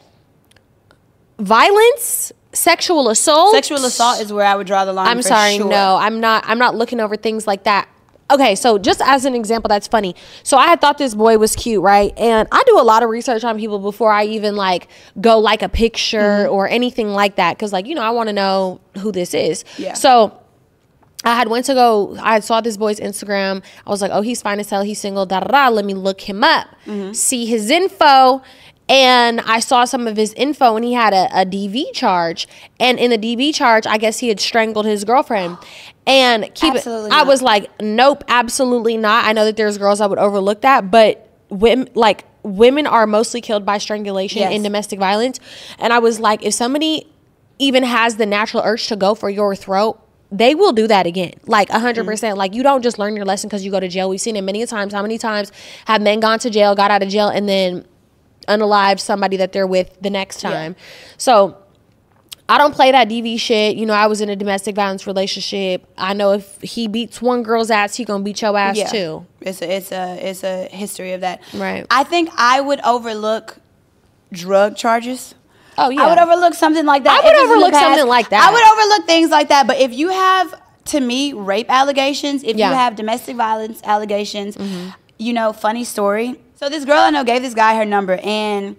A: violence, sexual assault,
B: Sexual assault is where I would draw the line.
A: I'm sorry,
B: sure.
A: no, I'm not. I'm not looking over things like that. Okay, so just as an example, that's funny. So I had thought this boy was cute, right? And I do a lot of research on people before I even like go like a picture
B: Mm-hmm.
A: or anything like that, because like you know I want to know who this is.
B: Yeah.
A: So I had went to go. I saw this boy's Instagram. I was like, oh, he's fine as hell. He's single. Da da da. Let me look him up,
B: Mm-hmm.
A: see his info, and I saw some of his info, and he had a, a DV charge. And in the DV charge, I guess he had strangled his girlfriend. And keep
B: Absolutely
A: it. I was like, nope, absolutely not. I know that there's girls I would overlook that, but women like women are mostly killed by strangulation
B: Yes.
A: in domestic violence. And I was like, if somebody even has the natural urge to go for your throat, they will do that again. Like 100%. Mm. percent Like you don't just learn your lesson because you go to jail. We've seen it many times. How many times have men gone to jail, got out of jail, and then unalived somebody that they're with the next
B: Yeah.
A: time? So I don't play that DV shit. You know, I was in a domestic violence relationship. I know if he beats one girl's ass, he gonna beat your ass
B: Yeah.
A: too.
B: It's a it's a it's a history of that.
A: Right.
B: I think I would overlook drug charges.
A: Oh yeah.
B: I would overlook something like that.
A: I would
B: if it's in the
A: overlook something like that.
B: I would overlook things like that. But if you have, to me, rape allegations, if
A: Yeah. Mm-hmm.
B: you have domestic violence allegations, you know, funny story. So this girl I know gave this guy her number and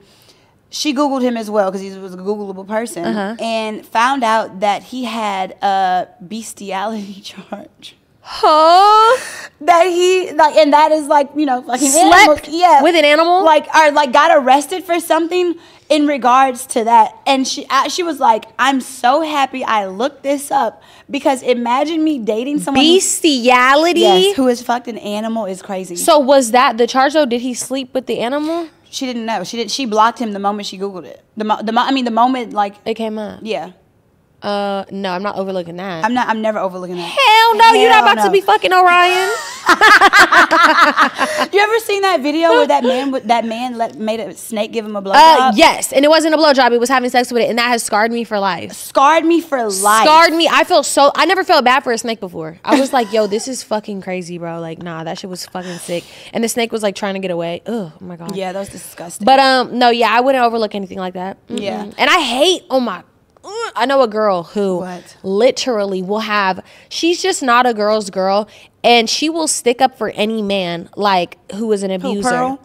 B: she Googled him as well because he was a Googleable person
A: Uh-huh.
B: and found out that he had a bestiality charge.
A: Huh?
B: That he like, and that is like you know, fucking
A: Slept
B: animals. Yeah,
A: with an animal?
B: like or like got arrested for something in regards to that. And she she was like, "I'm so happy I looked this up because imagine me dating someone who-
A: Bestiality.
B: yes, who has fucked an animal is crazy."
A: So was that the charge though? Did he sleep with the animal?
B: she didn't know. She did. She blocked him the moment she googled it. The mo- the mo- I mean the moment like
A: It came up.
B: yeah.
A: Uh, no, I'm not overlooking that.
B: I'm not. I'm never overlooking that.
A: Hell no, you're not
B: Hell
A: about to be fucking Orion.
B: You ever seen that video where that man that man let made a snake give him a blowjob?
A: Uh, yes, and it wasn't a blowjob. It was having sex with it, and that has scarred me for life.
B: Scarred me for life.
A: Scarred me. I felt so. I never felt bad for a snake before. I was like, "Yo, this is fucking crazy, bro." Like, nah, that shit was fucking sick. And the snake was like trying to get away. Ugh, oh my god.
B: Yeah, that was disgusting.
A: But um, no, yeah, I wouldn't overlook anything like that. Mm-mm.
B: Yeah.
A: and I hate. Oh my. I know a girl who
B: What?
A: literally will have. She's just not a girl's girl, and she will stick up for any man like who is an abuser.
B: Pearl?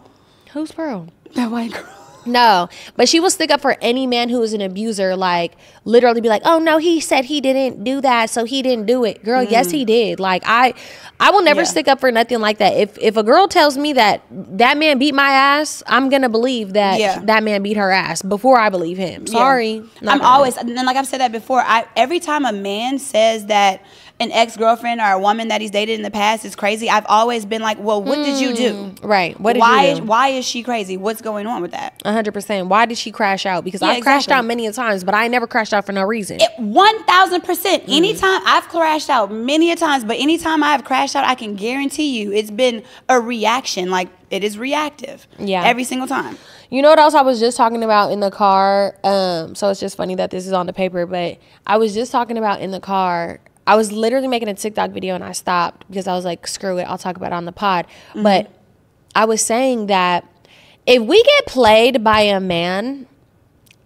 A: Who's Pearl?
B: that white girl.
A: No, but she will stick up for any man who is an abuser. Like literally, be like, "Oh no, he said he didn't do that, so he didn't do it." Girl, yes, he did. Like I, I will never
B: Mm. Yeah.
A: stick up for nothing like that. If if a girl tells me that that man beat my ass, I'm gonna believe that
B: Yeah.
A: that man beat her ass before I believe him. Sorry,
B: Yeah. I'm always and like I've said that before. I every time a man says that an ex girlfriend or a woman that he's dated in the past is crazy, I've always been like, well, what did you do?
A: right. What did
B: why
A: you
B: is why is she crazy? What's going on with that?
A: hundred percent. Why did she crash out? Because
B: Yeah,
A: I've crashed out many a times, but I never crashed out for no reason.
B: One thousand percent.
A: Mm.
B: Anytime I've crashed out many a times, but anytime I've crashed out, I can guarantee you it's been a reaction. Like it is reactive.
A: Yeah.
B: Every single time.
A: You know what else I was just talking about in the car? Um, so it's just funny that this is on the paper, but I was just talking about in the car. I was literally making a TikTok video and I stopped because I was like, screw it, I'll talk about it on the pod. Mm-hmm. But I was saying that if we get played by a man,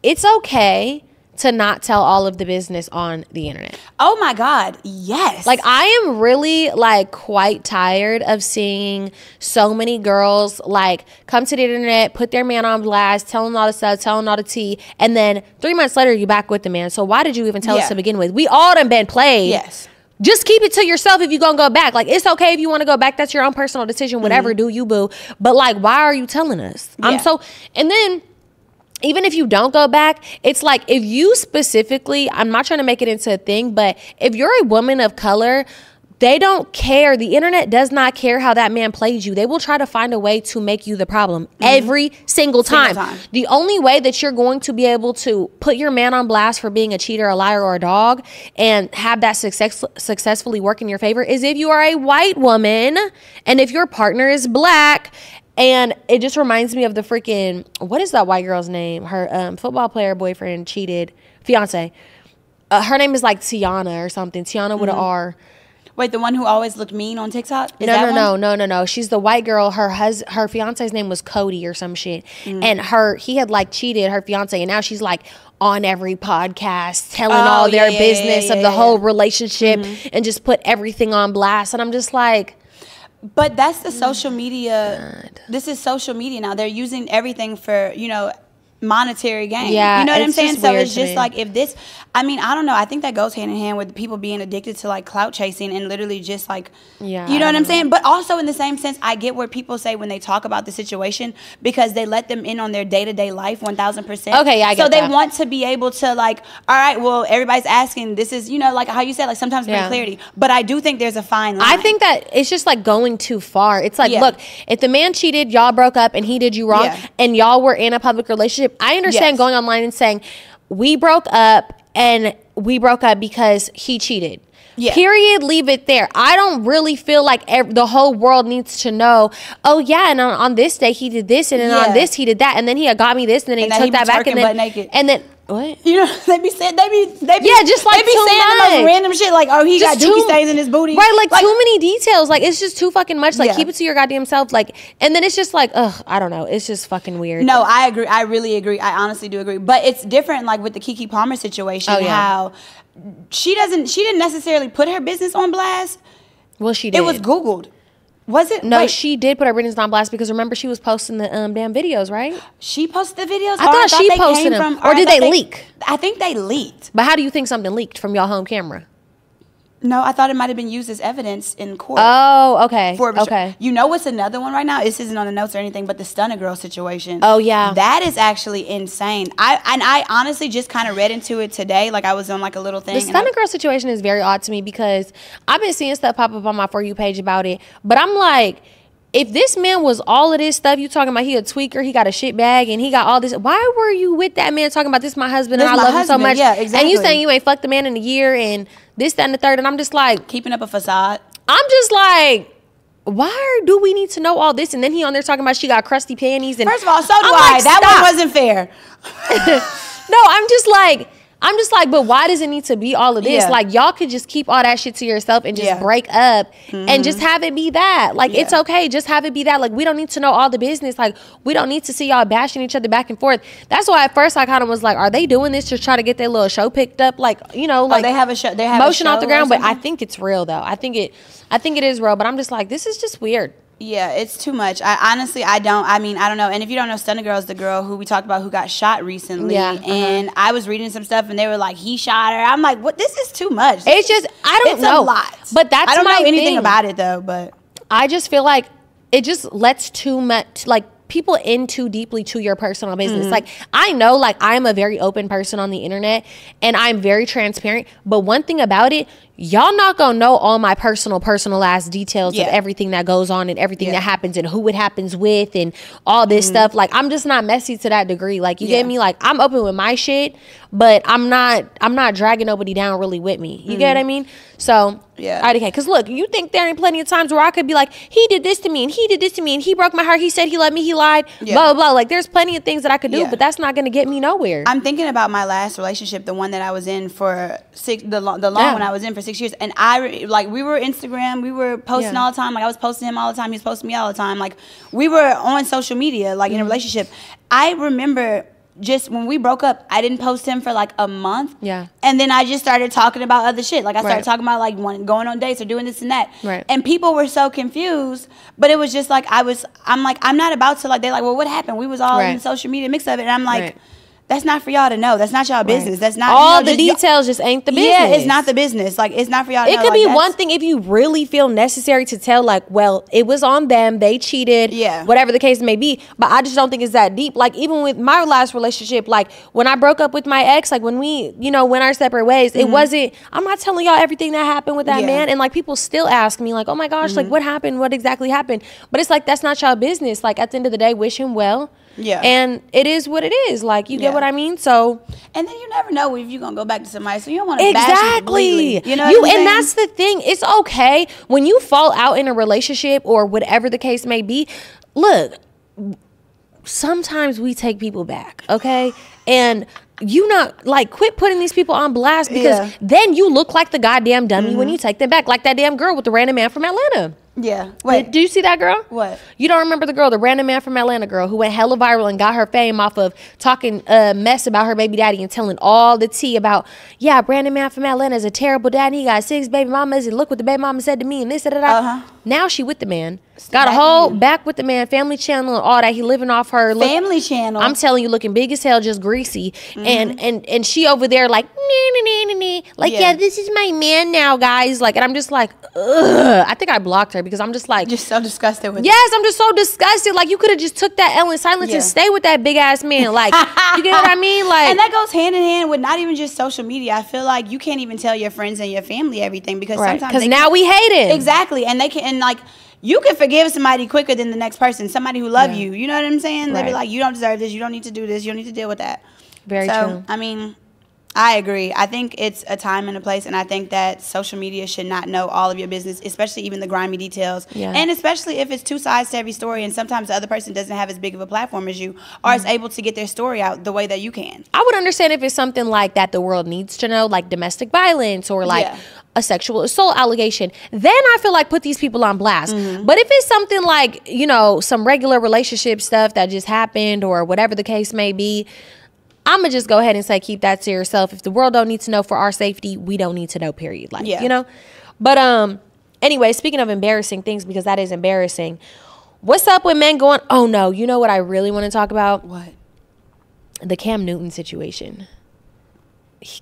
A: it's okay to not tell all of the business on the internet.
B: Oh my God. Yes.
A: Like I am really like quite tired of seeing so many girls like come to the internet, put their man on blast, tell him all the stuff, tell him all the tea, and then three months later you back with the man. So why did you even tell
B: Yeah.
A: us to begin with? We all done been played.
B: Yes.
A: just keep it to yourself if you're gonna go back. Like it's okay if you want to go back. That's your own personal decision. Whatever, mm-hmm. do you boo. But like, why are you telling us? I'm so and then even if you don't go back, it's like if you specifically, I'm not trying to make it into a thing, but if you're a woman of color, they don't care. The internet does not care how that man plays you. They will try to find a way to make you the problem mm-hmm. every single time.
B: Single time.
A: The only way that you're going to be able to put your man on blast for being a cheater, a liar, or a dog and have that success, successfully work in your favor is if you are a white woman and if your partner is black. And it just reminds me of the freaking what is that white girl's name? Her um, football player boyfriend cheated, fiance. Uh, her name is like Tiana or something. Tiana with an R.
B: Wait, the one who always looked mean on TikTok? Is
A: No,
B: that
A: no,
B: one?
A: no, no, no, no. She's the white girl. Her hus- her fiance's name was Cody or some shit,
B: Mm.
A: and her he had like cheated her fiance, and now she's like on every podcast telling
B: Oh,
A: all their
B: yeah, yeah,
A: business
B: yeah,
A: of the
B: yeah.
A: whole relationship
B: Mm-hmm.
A: and just put everything on blast. And I'm just like,
B: But that's the mm. social media. This is social media now. They're using everything for you know monetary gain.
A: Yeah,
B: you know what I'm saying. So it's just
A: me.
B: like if this. I mean, I don't know. I think that goes hand in hand with people being addicted to like clout chasing and literally just like.
A: Yeah,
B: You know what I'm saying? But also in the same sense, I get where people say when they talk about the situation because they let them in on their day to day life, one thousand percent.
A: Okay, yeah, I
B: So they
A: that.
B: want to be able to like, all right, well, everybody's asking. This is you know like how you said like sometimes bring
A: Yeah.
B: clarity, but I do think there's a fine line.
A: I think that it's just like going too far. It's like,
B: Yeah.
A: look, if the man cheated, y'all broke up, and he did you wrong, and y'all were in a public relationship. I understand
B: Yes.
A: going online and saying we broke up, and we broke up because he cheated.
B: Yeah.
A: Period. Leave it there. I don't really feel like ev- the whole world needs to know. Oh yeah, and on, on this day he did this, and then on this he did that, and then he got me this, and then he
B: And then
A: took
B: he
A: that back, and then and then what?
B: You know, they be saying they be they be
A: Yeah, just, like,
B: they be saying the most random shit like oh he
A: Just
B: got dookie stains in his booty
A: Right, like, too many details. Like it's just too fucking much. Like
B: Yeah.
A: keep it to your goddamn self. Like and then it's just like, ugh, I don't know. It's just fucking weird.
B: No, I agree. I really agree. I honestly do agree. But it's different, like with the Keke Palmer situation.
A: Oh, yeah.
B: How she doesn't, she didn't necessarily put her business on blast.
A: Well, she did.
B: It was Googled. Was it?
A: no,
B: Wait,
A: she did put her business on blast because remember she was posting the um damn videos, right?
B: she posted the videos.
A: I
B: Or
A: thought she
B: they
A: posted them.
B: from-
A: Or
B: I
A: did
B: thought
A: they leak?
B: I think they leaked.
A: But how do you think something leaked from your home camera?
B: No, I thought it might have been used as evidence in court.
A: Oh, okay.
B: for
A: okay.
B: You know what's another one right now? This isn't on the notes or anything, but the Stunna Girl situation.
A: Oh, yeah.
B: that is actually insane. I and I honestly just kind of read into it today. Like I was on like a little thing.
A: The
B: I-
A: Stunna Girl situation is very odd to me because I've been seeing stuff pop up on my for you page about it, but I'm like, if this man was all of this stuff you talking about, he a tweaker, he got a shit bag, and he got all this. Why were you with that man talking about this? My husband,
B: This
A: and I love him so much.
B: yeah, exactly.
A: And you saying you ain't fucked the man in a year and this, that, and the third, and I'm just like,
B: keeping up a facade.
A: I'm just like. Why do we need to know all this? And then he on there talking about she got crusty panties. And
B: First of all, so do
A: I'm
B: I.
A: like,
B: that one wasn't fair.
A: No, I'm just like, I'm just like, but why does it need to be all of this?
B: Yeah.
A: Like, y'all could just keep all that shit to yourself and just
B: Yeah. Mm-hmm.
A: break up and just have it be that. Like, it's okay. Just have it be that. Like, we don't need to know all the business. Like, we don't need to see y'all bashing each other back and forth. That's why at first I kind of was like, are they doing this to try to get their little show picked up? Like, you know, like
B: oh, they have a show. They have
A: motion off the ground. But I think it's real though. I think it, I think it is real. But I'm just like, this is just weird.
B: Yeah, it's too much. I honestly, I don't. I mean, I don't know. And if you don't know, Stunna Girl is the girl who we talked about who got shot recently.
A: Yeah, uh-huh.
B: And I was reading some stuff, and they were like, he shot her. I'm like, what? This is too much.
A: It's just I don't
B: it's
A: know.
B: a lot.
A: But that's
B: I don't know anything
A: thing.
B: about it though. But
A: I just feel like it just lets too much like people in too deeply to your personal business.
B: Mm-hmm.
A: Like I know like I'm a very open person on the internet and I'm very transparent, but one thing about it, y'all not going to know all my personal personalized details
B: Yeah.
A: of everything that goes on and everything
B: Yeah. Mm-hmm.
A: that happens and who it happens with and all this stuff. Like I'm just not messy to that degree. Like you
B: Yeah.
A: get me like I'm open with my shit, but I'm not I'm not dragging nobody down really with me. You get what I mean? So
B: Mm-hmm. Yeah.
A: I okay. Because look, you think there ain't plenty of times where I could be like, he did this to me and he did this to me and he broke my heart. He said he loved me. He lied.
B: Yeah.
A: Blah blah blah. Like there's plenty of things that I could do, but that's not going to get me nowhere.
B: I'm thinking about my last relationship, the one that I was in for six, the long, the long one I was in for six years, and I like we were Instagram, we were posting
A: Yeah.
B: all the time. Like I was posting him all the time, he was posting me all the time. Like we were on social media, like in
A: Mm-hmm.
B: a relationship. I remember just when we broke up, I didn't post him for like a month.
A: Yeah.
B: and then I just started talking about other shit. Like I started
A: Right.
B: talking about like one, going on dates or doing this and that.
A: Right.
B: And people were so confused, but it was just like I was. I'm like I'm not about to like. They're like, well, what happened? We was all in
A: Right.
B: social media mix of it, and I'm like.
A: Right.
B: That's not for y'all to know. That's not y'all business. That's not
A: all
B: you know,
A: the
B: just-
A: details. Just ain't the business.
B: Yeah, it's not the business. Like it's not for y'all. To
A: It
B: know.
A: could
B: Like,
A: be one thing if you really feel necessary to tell, like, well, it was on them, they cheated,
B: Yeah.
A: whatever the case may be. But I just don't think it's that deep. Like, even with my last relationship, like when I broke up with my ex, like when we, you know, went our separate ways, it wasn't. I'm not telling y'all everything that happened with that
B: Mm-hmm. Yeah. Mm-hmm.
A: man, and like people still ask me, like, oh my gosh, like what happened? What exactly happened? But it's like that's not y'all business. Like at the end of the day, wish him well.
B: Yeah.
A: and it is what it is. Like you
B: Yeah.
A: get what I mean. So
B: And then you never know if you're gonna go back to somebody, so you don't want to bash
A: Exactly.
B: You know,
A: you and
B: saying?
A: that's the thing. It's okay when you fall out in a relationship or whatever the case may be. Look, sometimes we take people back, okay? And you not like quit putting these people on blast because
B: Yeah. Mm-hmm.
A: then you look like the goddamn dummy when you take them back, like that damn girl with the random man from Atlanta.
B: Yeah.
A: Wait, do you see that girl?
B: What?
A: You don't remember the girl, the random man from Atlanta girl who went hella viral and got her fame off of talking uh, mess about her baby daddy and telling all the tea about, yeah, Brandon man from Atlanta is a terrible dad. And he got six baby mamas and look what the baby mama said to me and this and that.
B: Uh-huh.
A: Now she with the man. Got a whole back with the man, family channel and all that. He living off her. Look,
B: Family Channel.
A: I'm telling you, looking big as hell, just greasy, and and and she over there like, nee, nee, nee, nee, nee. like
B: Yeah.
A: yeah, this is my man now, guys. Like, and I'm just like, ugh. I think I blocked her because I'm just like,
B: just so disgusted with.
A: Yes, I'm just so disgusted. Like you could have just took that L in silence
B: Yeah.
A: and stay with that big ass man. Like you get what I mean? Like
B: and that goes hand in hand with not even just social media. I feel like you can't even tell your friends and your family everything because
A: right?
B: sometimes
A: Because now we hate it
B: exactly, and they can and like you can forgive somebody quicker than the next person, somebody who love
A: Yeah.
B: you. You know what I'm saying? They be like, you don't deserve this. You don't need to do this. You don't need to deal with that.
A: Very
B: so,
A: true.
B: I mean, I agree. I think it's a time and a place, and I think that social media should not know all of your business, especially even the grimy details.
A: Yeah.
B: And especially if it's two sides to every story, and sometimes the other person doesn't have as big of a platform as you, or
A: Mm-hmm.
B: is able to get their story out the way that you can.
A: I would understand if it's something like that the world needs to know, like domestic violence or like
B: Yeah.
A: a sexual assault allegation. Then I feel like put these people on blast.
B: Mm-hmm.
A: But if it's something like, you know, some regular relationship stuff that just happened or whatever the case may be, I'm gonna just go ahead and say keep that to yourself. If the world don't need to know for our safety, we don't need to know. Period. Like
B: Yeah.
A: you know. But um, anyway, speaking of embarrassing things because that is embarrassing. What's up with men going? Oh no, you know what I really want to talk about?
B: What?
A: the Cam Newton situation.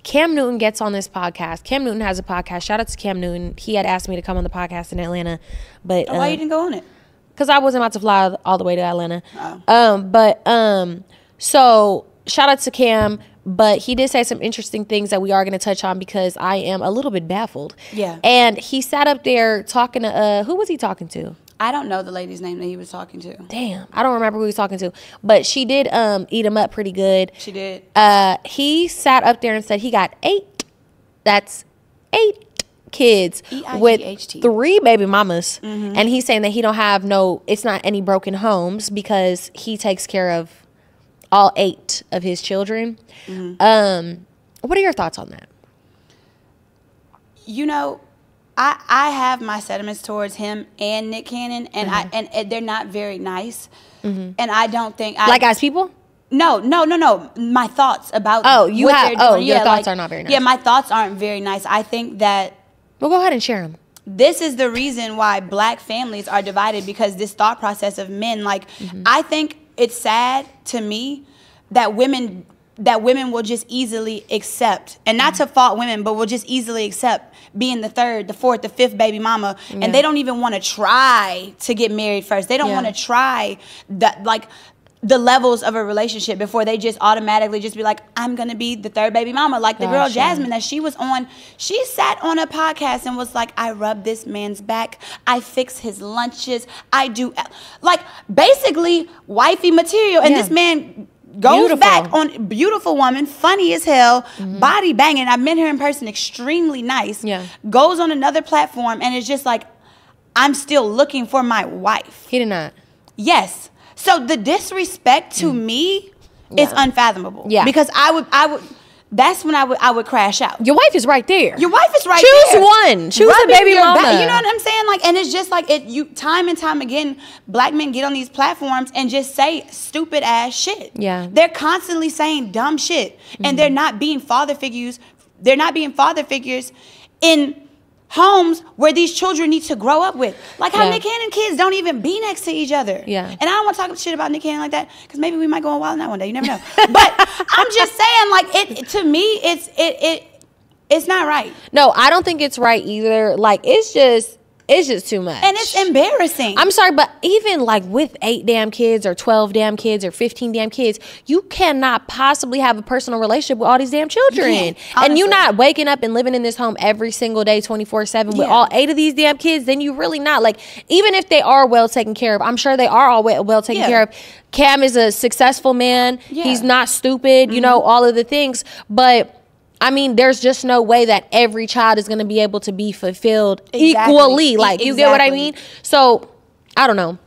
A: Cam Newton gets on this podcast. Cam Newton has a podcast. Shout out to Cam Newton. He had asked me to come on the podcast in Atlanta, but
B: Why you didn't go on it?
A: because I wasn't about to fly all the way to Atlanta.
B: Oh.
A: Um, but um, so shout out to Cam. But he did say some interesting things that we are going to touch on because I am a little bit baffled.
B: Yeah.
A: And he sat up there talking to uh, who was he talking to?
B: I don't know the lady's name that he was talking to.
A: Damn, I don't remember who he was talking to. But she did um eat him up pretty good.
B: She did.
A: uh, he sat up there and said he got eight. That's eight kids with three baby mamas,
B: Mm-hmm.
A: and he's saying that he don't have no. It's not any broken homes because he takes care of all eight of his children.
B: Mm-hmm.
A: Um, what are your thoughts on that?
B: you know, I I have my sentiments towards him and Nick Cannon, and I
A: Mm-hmm.
B: and, and they're not very nice. And I don't think I
A: Like as people,
B: No, no, no, no. My thoughts about
A: Oh, you have- oh, your
B: Yeah,
A: thoughts
B: like-
A: are not very nice.
B: Yeah, my thoughts aren't very nice. I think that
A: well, go ahead and share them.
B: this is the reason why black families are divided because this thought process of men like i think it's sad to me that women that women will just easily accept and not to fault women but will just easily accept being the third the fourth the fifth baby mama. And they don't even want to try to get married first. They don't
A: Yeah.
B: want to try that like the levels of a relationship before they just automatically just be like, I'm gonna be the third baby mama. Like the girl Jasmine that she was on, she sat on a podcast and was like, I rub this man's back, I fix his lunches, I do like basically wifey material. And
A: Yeah.
B: this man goes
A: Beautiful.
B: back on beautiful woman, funny as hell, mm-hmm. body banging. I met her in person, extremely nice.
A: Yeah.
B: Goes on another platform and it's just like, I'm still looking for my wife.
A: He did not.
B: Yes. So the disrespect to me is
A: Mm.
B: Unfathomable.
A: Yeah.
B: Because I would I would that's when I would I would crash out.
A: Your wife is right there.
B: Your wife is right
A: Choose
B: there.
A: one. Choose a baby mama.
B: back- you know what I'm saying? Like, and it's just like it. You time and time again, black men get on these platforms and just say stupid ass shit.
A: Yeah.
B: they're constantly saying dumb shit, and they're not being father figures. They're not being father figures in homes where these children need to grow up with. Like how
A: Yeah.
B: Nick Cannon kids don't even be next to each other.
A: Yeah.
B: And I don't want to talk shit about Nick Cannon like that because maybe we might go on Wild 'N Out one day. You never know. but I'm just saying, like it to me, it's it it it's not right,
A: No, I don't think it's right either. Like it's just it's just too much.
B: and it's embarrassing.
A: I'm sorry, but even like with eight damn kids or 12 damn kids or 15 damn kids, you cannot possibly have a personal relationship with all these damn children.
B: can't,
A: and you're not waking up and living in this home every single day, 24 7 with
B: Yeah.
A: all eight of these damn kids, then you really not. Like, even if they are well taken care of, I'm sure they are all well, well taken
B: Yeah.
A: care of. Cam is a successful man.
B: Yeah. Mm-hmm.
A: He's not stupid, you know, all of the things. But I mean, there's just no way that every child is going to be able to be fulfilled
B: Exactly.
A: equally. Like, you get what I mean? So, I don't know.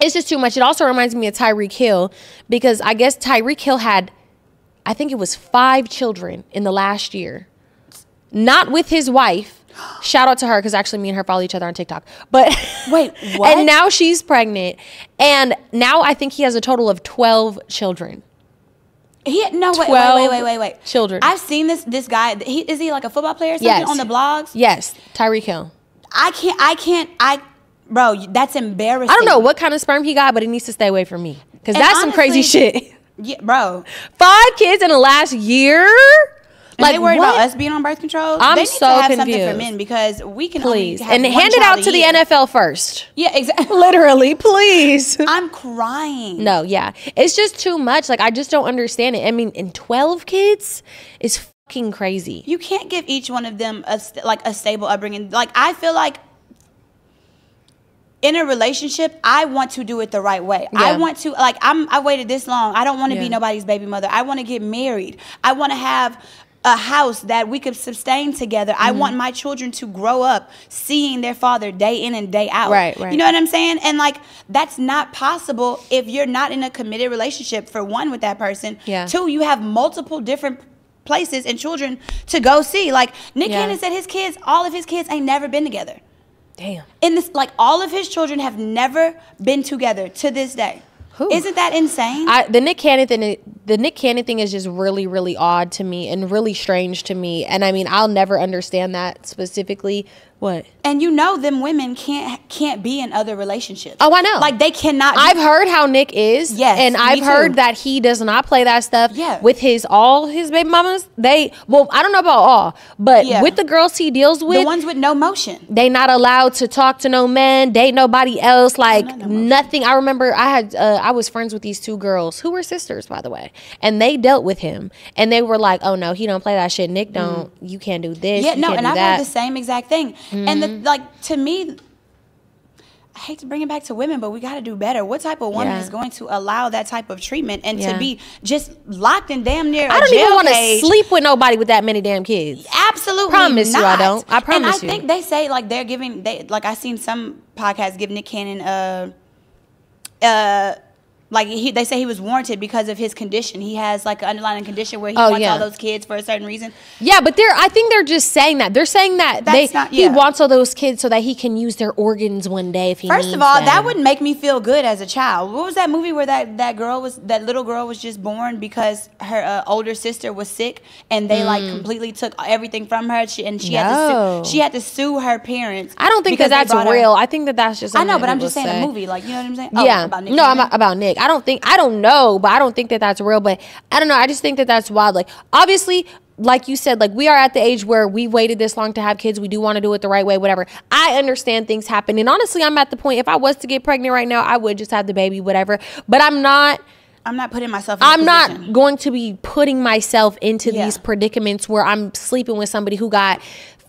A: It's just too much. It also reminds me of Tyreek Hill because I guess Tyreek Hill had, I think it was five children in the last year. Not with his wife. Shout out to her because actually me and her follow each other on TikTok. But
B: Wait, what?
A: and now she's pregnant. And now I think he has a total of 12 children.
B: He no wait, wait
A: 12
B: wait wait wait wait
A: children.
B: I've seen this this guy. He is he like a football player or something
A: Yes.
B: on the blogs?
A: Yes, Tyreek Hill.
B: I can't I can't I bro that's embarrassing.
A: I don't know what kind of sperm he got, but he needs to stay away from me because that's some crazy shit.
B: Yeah, bro.
A: Five kids in the last year?
B: Like they worried
A: what?
B: about us being on birth control.
A: I'm
B: they need
A: so
B: to have something for
A: confused.
B: men because we can
A: Please. And hand it out to the. NFL first.
B: Yeah, exactly.
A: Literally, please.
B: I'm crying.
A: No, yeah. It's just too much. Like I just don't understand it. I mean, in 12 kids is fucking crazy.
B: You can't give each one of them a st- like a stable upbringing. Like I feel like in a relationship, I want to do it the right way. I want to like I'm I waited this long. I don't want to
A: Yeah.
B: be nobody's baby mother. I want to get married. I want to have a house that we could sustain together. I
A: Mm-hmm.
B: want my children to grow up seeing their father day in and day out.
A: Right, right.
B: You know what I'm saying? And like that's not possible if you're not in a committed relationship for one with that person.
A: Yeah.
B: Two, you have multiple different places and children to go see. Like Nick
A: Yeah.
B: Cannon said his kids, all of his kids ain't never been together.
A: Damn.
B: In this like all of his children have never been together to this day.
A: Who?
B: Isn't that insane?
A: I, the Nick Cannon thing, the Nick Cannon thing is just really, really odd to me and really strange to me. And I mean, I'll never understand that specifically. What?
B: And you know them women can't can't be in other relationships.
A: Oh, I know.
B: Like they cannot be-
A: I've heard how Nick is.
B: Yes,
A: And I've
B: too.
A: heard that he does not play that stuff
B: Yeah.
A: with his all his baby mamas. They well, I don't know about all, but
B: Yeah.
A: with the girls he deals with,
B: the ones with no motion.
A: they not allowed to talk to no men, date nobody else, like
B: no motion.
A: nothing. I remember I had uh, I was friends with these two girls who were sisters, by the way, and they dealt with him, and they were like, "Oh no, he don't play that shit. Nick don't. You can't do this.
B: Mm. Yeah, no, and I've
A: that."
B: heard the same exact thing. And
A: Mm-hmm.
B: like to me I hate to bring it back to women, but we got to do better. What type of woman
A: Yeah.
B: is going to allow that type of treatment and
A: Yeah.
B: to be just locked in damn near?
A: I
B: a
A: don't even want to sleep with nobody with that many damn kids.
B: Absolutely,
A: Promise you I don't. I promise
B: and
A: you.
B: I think they say like they're giving they like I seen some podcasts give Nick Cannon uh uh like he they say he was warranted because of his condition. He has like an underlying condition where he
A: Oh,
B: wants
A: yeah.
B: all those kids for a certain reason.
A: Yeah, but they're I think they're just saying that. They're saying that
B: That's
A: they
B: not-
A: he wants all those kids so that he can use their organs one day if he
B: First of all, that wouldn't make me feel good as a child. What was that movie where that, that girl was that little girl was just born because her uh, older sister was sick and they like completely took everything from her she, and she
A: Mm. No.
B: had to sue, she had to sue her parents.
A: I don't think that that's
B: brought her-
A: real. I think that that's just
B: I know, but I'm just saying
A: say.
B: the movie, like you know what I'm saying? Oh,
A: yeah.
B: about Nick
A: no, I'm about Nick. I don't think I don't know, but I don't think that that's real. But I don't know. I just think that that's wild. Like obviously, like you said, like we are at the age where we waited this long to have kids. We do want to do it the right way, whatever. I understand things happen, and honestly, I'm at the point. If I was to get pregnant right now, I would just have the baby, whatever. But I'm not.
B: I'm not putting myself. In
A: I'm not going to be putting myself into
B: Yeah.
A: these predicaments where I'm sleeping with somebody who got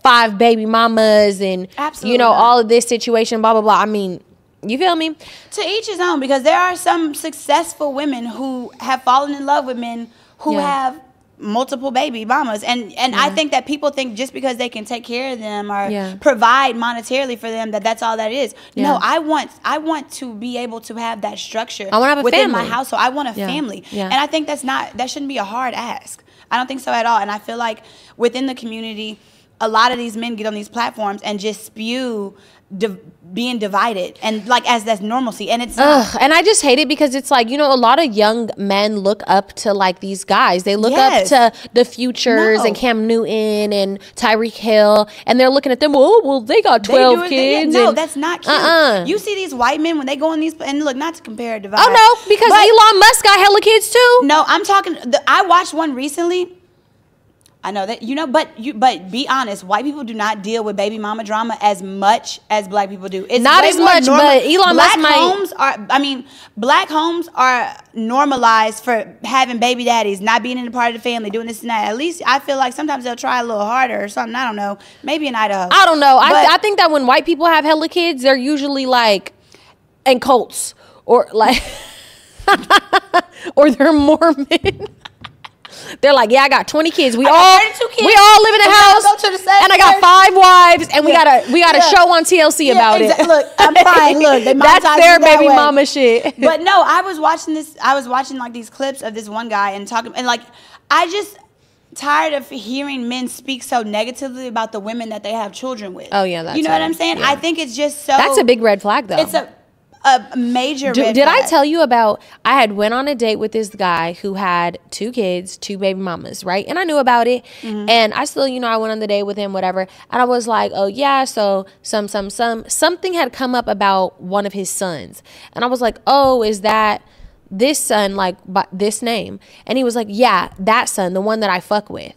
A: five baby mamas and
B: Absolutely
A: you know
B: not.
A: all of this situation, blah blah blah. I mean, you feel me?
B: To each his own, because there are some successful women who have fallen in love with men who
A: Yeah.
B: have multiple baby mamas, and and I think that people think just because they can take care of them or
A: Yeah.
B: provide monetarily for them that that's all that is.
A: Yeah.
B: No, I want I want to be able to have that structure.
A: I wanna have a
B: within my household. I want a
A: Yeah.
B: family,
A: Yeah.
B: and I think that's not that shouldn't be a hard ask. I don't think so at all, and I feel like within the community. a lot of these men get on these platforms and just spew div- being divided and like as that's normalcy and it's.
A: Ugh, and I just hate it because it's like you know a lot of young men look up to like these guys. They look
B: Yes.
A: up to the futures
B: No.
A: and Cam Newton and Tyreek Hill, and they're looking at them. Oh, well, they got
B: They
A: twelve
B: do it- they- yeah,
A: kids.
B: no,
A: and-
B: that's not cute.
A: Uh-uh.
B: You see these white men when they go in these and look not to compare divide.
A: oh no, because
B: but-
A: Elon Musk got hella kids too.
B: No, I'm talking. The, I watched one recently. I know that you know, but you but be honest. White people do not deal with baby mama drama as much as black people do. It's
A: Not as much, but Elon
B: black
A: Musk might-
B: homes are. I mean, black homes are normalized for having baby daddies, not being in a part of the family, doing this and that. At least I feel like sometimes they'll try a little harder or something. I don't know. Maybe in Idaho.
A: I don't know. I,
B: But-
A: I think that when white people have hella kids, they're usually like in cults or like, or they're Mormon. They're like, yeah, I got 20 kids. We all
B: kids.
A: we all live in a
B: And we all
A: house,
B: go to the
A: and I got five wives, and we got a we got a
B: Yeah.
A: show on TLC
B: Yeah,
A: about it.
B: Look, I'm crying. Look, they
A: that's their
B: that
A: baby
B: way.
A: mama shit.
B: but no, I was watching this. I was watching like these clips of this one guy and talking, and like, I just tired of hearing men speak so negatively about the women that they have children with.
A: Oh, yeah, that's
B: you know what. I'm saying.
A: Yeah.
B: I think it's just so.
A: that's a big red flag, though.
B: It's a a major.
A: Do- did I tell you about I had went on a date with this guy who had two kids, two baby mamas, right? And I knew about it.
B: Mm-hmm.
A: And I still, you know, I went on the date with him, whatever. And I was like, oh yeah, so some, some, some something had come up about one of his sons. And I was like, oh, is that this son like by this name? And he was like, Yeah, that son, the one that I fuck with.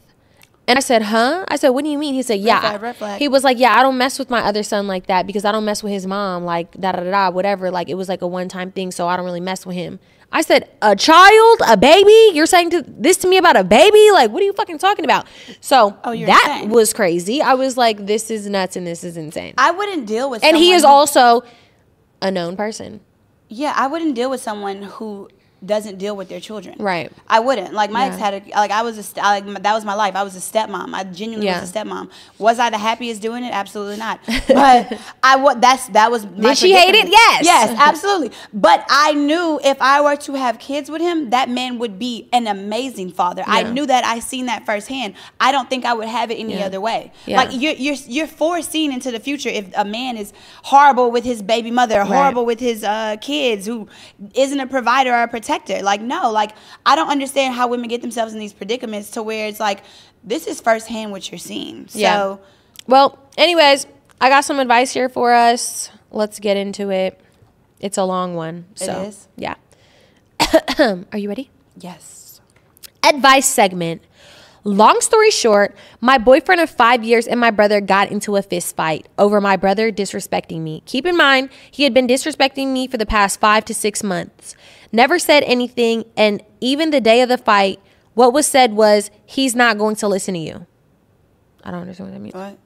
A: And I said, huh? I said, what do you mean? He said, yeah.
B: flag, red flag.
A: He was like, yeah, I don't mess with my other son like that because I don't mess with his mom, like da da da da, whatever. Like it was like a one time thing, so I don't really mess with him. I said, a child, a baby? You're saying to this to me about a baby? Like, what are you fucking talking about? So
B: Oh,
A: that
B: insane.
A: was crazy. I was like, this is nuts and this is insane.
B: I wouldn't deal with.
A: and he is
B: who-
A: also a known person.
B: Yeah, I wouldn't deal with someone who doesn't deal with their children.
A: Right.
B: I wouldn't. Like my ex had a like I was a st- like that was my life. I was a stepmom. I genuinely
A: Yeah.
B: was a stepmom. Was I the happiest doing it? Absolutely not. But I what that's that was. my
A: Did she hate it? Yes.
B: Yes, absolutely. But I knew if I were to have kids with him, that man would be an amazing father. I knew that. I seen that firsthand. I don't think I would have it any
A: Yeah.
B: other way.
A: Yeah.
B: Like you're you're you're foreseeing into the future if a man is horrible with his baby mother, horrible with his uh, kids, who isn't a provider or a protector. Like no, like I don't understand how women get themselves in these predicaments to where it's like this is firsthand what you're seeing. So
A: Yeah. Well, anyways, I got some advice here for us. Let's get into it. It's a long one. So,
B: is?
A: Yeah. Are you ready?
B: yes,
A: Advice segment. Long story short, my boyfriend of five years and my brother got into a fist fight over my brother disrespecting me. Keep in mind, he had been disrespecting me for the past five to six months. Never said anything, and even the day of the fight, what was said was, he's not going to listen to you. I don't understand what that means.
B: what?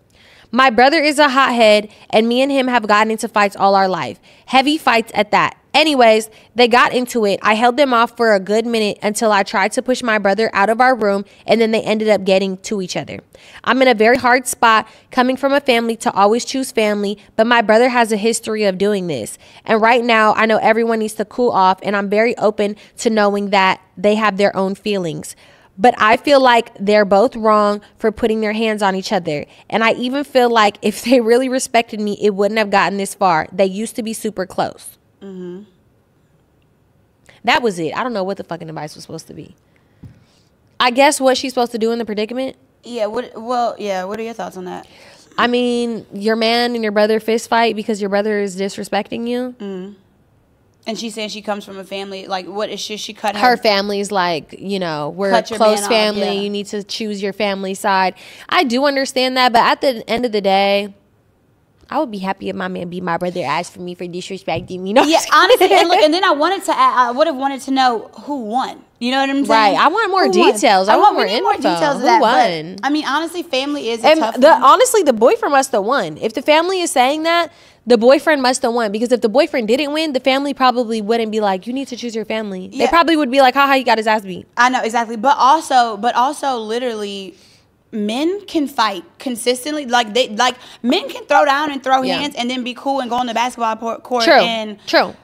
A: My brother is a hothead, and me and him have gotten into fights all our life. Heavy fights at that. Anyways, they got into it. I held them off for a good minute until I tried to push my brother out of our room, and then they ended up getting to each other. I'm in a very hard spot coming from a family to always choose family, but my brother has a history of doing this. And right now, I know everyone needs to cool off, and I'm very open to knowing that they have their own feelings. But I feel like they're both wrong for putting their hands on each other. And I even feel like if they really respected me, it wouldn't have gotten this far. They used to be super close. Mm-hmm. That was it. I don't know what the fucking advice was supposed to be. I guess what she's supposed to do in the predicament.
B: Yeah. What? Well, yeah. What are your thoughts on that?
A: I mean, your man and your brother fist fight because your brother is disrespecting you. Mm.
B: And she's saying she comes from a family like what is she? She cut
A: her
B: her.
A: family's like, you know, we're a close
B: man off,
A: family.
B: yeah.
A: You need to choose your family side. I do understand that, but at the end of the day, I would be happy if my man beat my brother ass for me for disrespecting me. No,
B: yeah, honestly, and look, and then I wanted to. Add, I would have wanted to know who won. You know what I'm saying?
A: Right. I want more
B: Who
A: details. I want more
B: more
A: info.
B: details of
A: Who
B: that. but,
A: won?
B: I mean, honestly, family is a
A: and
B: tough.
A: the
B: one.
A: honestly, the boyfriend must have won. If the family is saying that, the boyfriend must have won because if the boyfriend didn't win, the family probably wouldn't be like, "You need to choose your family." They probably would be like, "Haha, he got his ass beat."
B: I know exactly, but also, but also, literally, men can fight consistently. Like they, like men can throw down and throw
A: Yeah.
B: hands and then be cool and go on the basketball court
A: True.
B: and
A: True.